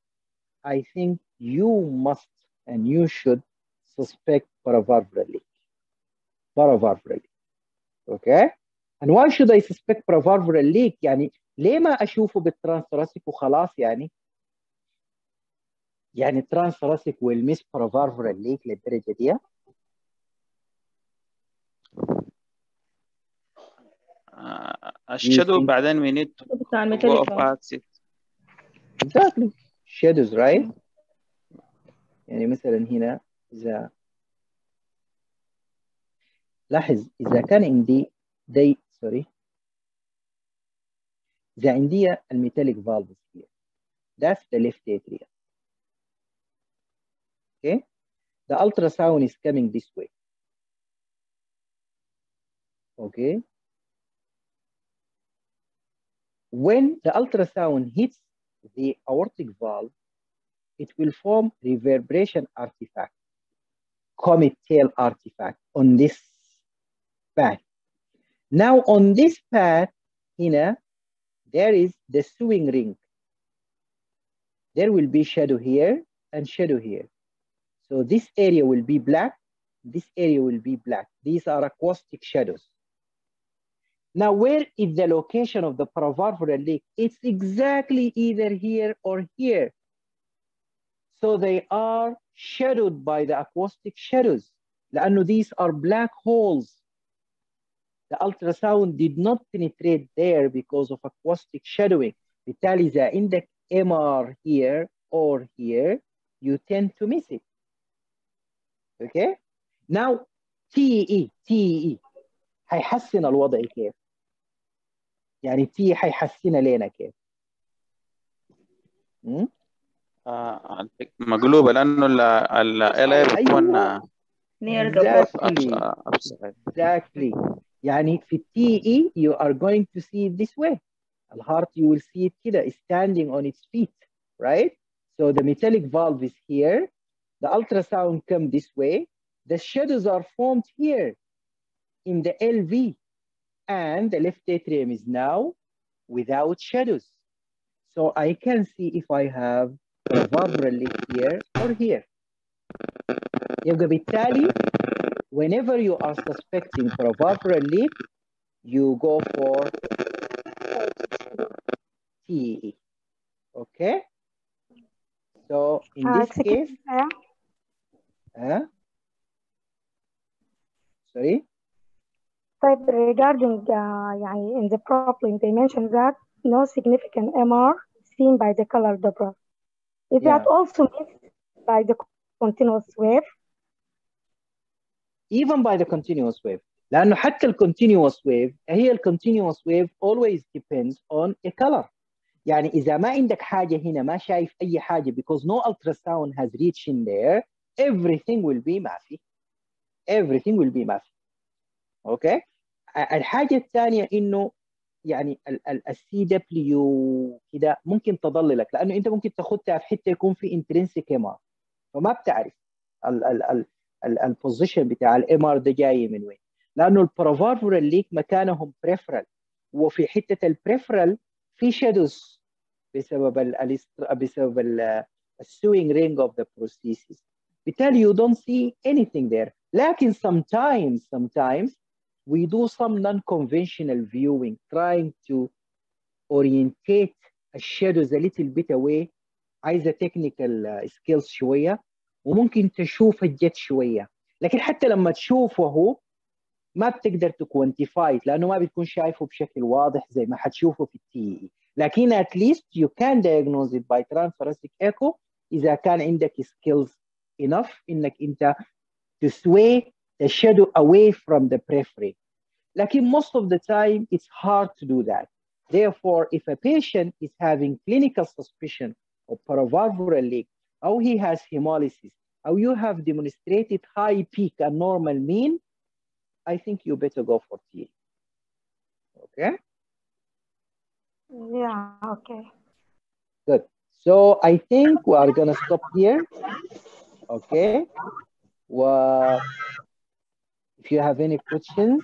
I think you must and you should suspect paravalvular leak paravalvular leak okay and why should I suspect paravalvular leak يعني ليه ما اشوفه بالترانسراسيك وخلاص يعني يعني الترانسراسيك والمس paravalvular leak للدرجه دي Uh, الشادو بعدين we need to بتاع it. exactly shadows right يعني مثلا هنا اذا لاحظ اذا كان عندي دي سوري اذا عندي الميتاليك فالفز here that's the left atrium okay the ultrasound is coming this way okay when the ultrasound hits the aortic valve it will form reverberation artifact comet tail artifact on this path. Now on this path, here, there is the sewing ring. There will be shadow here and shadow here. So this area will be black, this area will be black. These are acoustic shadows. Now, where is the location of the paravalvular leak? It's exactly either here or here. so they are shadowed by the acoustic shadows لأنه these are black holes the ultrasound did not penetrate there because of acoustic shadowing بالتالي إذا عندك MR here or here you tend to miss it okay now TE TE هيحسن الوضع كيف يعني تي هيحسنها لنا كيف م? آه، مقلوبة لأنه ال ال LA بتكون أيوة. near the exactly upside. exactly يعني في التي اي you are going to see it this way الهارت you will see it كده standing on its feet right so the metallic valve is here the ultrasound come this way the shadows are formed here in the LV and the left atrium is now without shadows so I can see if I have a valvular leak here or here يبقى بالتالي whenever you are suspecting paravalvular leak, you go for TE. Okay? So in Uh, this second, case, uh, huh? Sorry? طيب regarding uh, يعني in the problem they mentioned that no significant MR seen by the color Doppler. Is that Yeah. also missed by the continuous wave? even by the continuous wave لانه حتى ال continuous wave هي ال continuous wave always depends on a color يعني اذا ما عندك حاجه هنا ما شايف اي حاجه because no ultrasound has reached in there everything will be ما في everything will be ما في اوكي الحاجه الثانيه انه يعني السي دبليو كده ممكن تضللك لأنه أنت ممكن تاخدها في حتة يكون في انترنسيك ام ار فما بتعرف ال ال ال البوزيشن بتاع الام ار ده جاي من وين. لأنه البروفارفورال ليك مكانهم بريفرال وفي حتة البريفرال في شادوز بسبب ال بسبب السوينج رينج اوف ذا prosthesis. بالتالي you don't see anything there. لكن sometimes sometimes we do some non-conventional viewing trying to orientate الشادوز a little bit away عايزه technical skills شوية وممكن تشوف الجت شوية لكن حتى لما تشوفه ما بتقدر تكوانتيفاي لأنه ما بتكون شايفه بشكل واضح زي ما حتشوفه في التي اي لكن at least you can diagnose it by transthoracic echo اذا كان عندك skills enough انك انت sway the shadow away from the periphery. Like most of the time, it's hard to do that. Therefore, if a patient is having clinical suspicion of paravalvular leak, or he has hemolysis, or you have demonstrated high peak and normal mean, I think you better go for TA. Okay? Yeah, okay. Good. So I think we are going to stop here. Okay. Well, if you have any questions,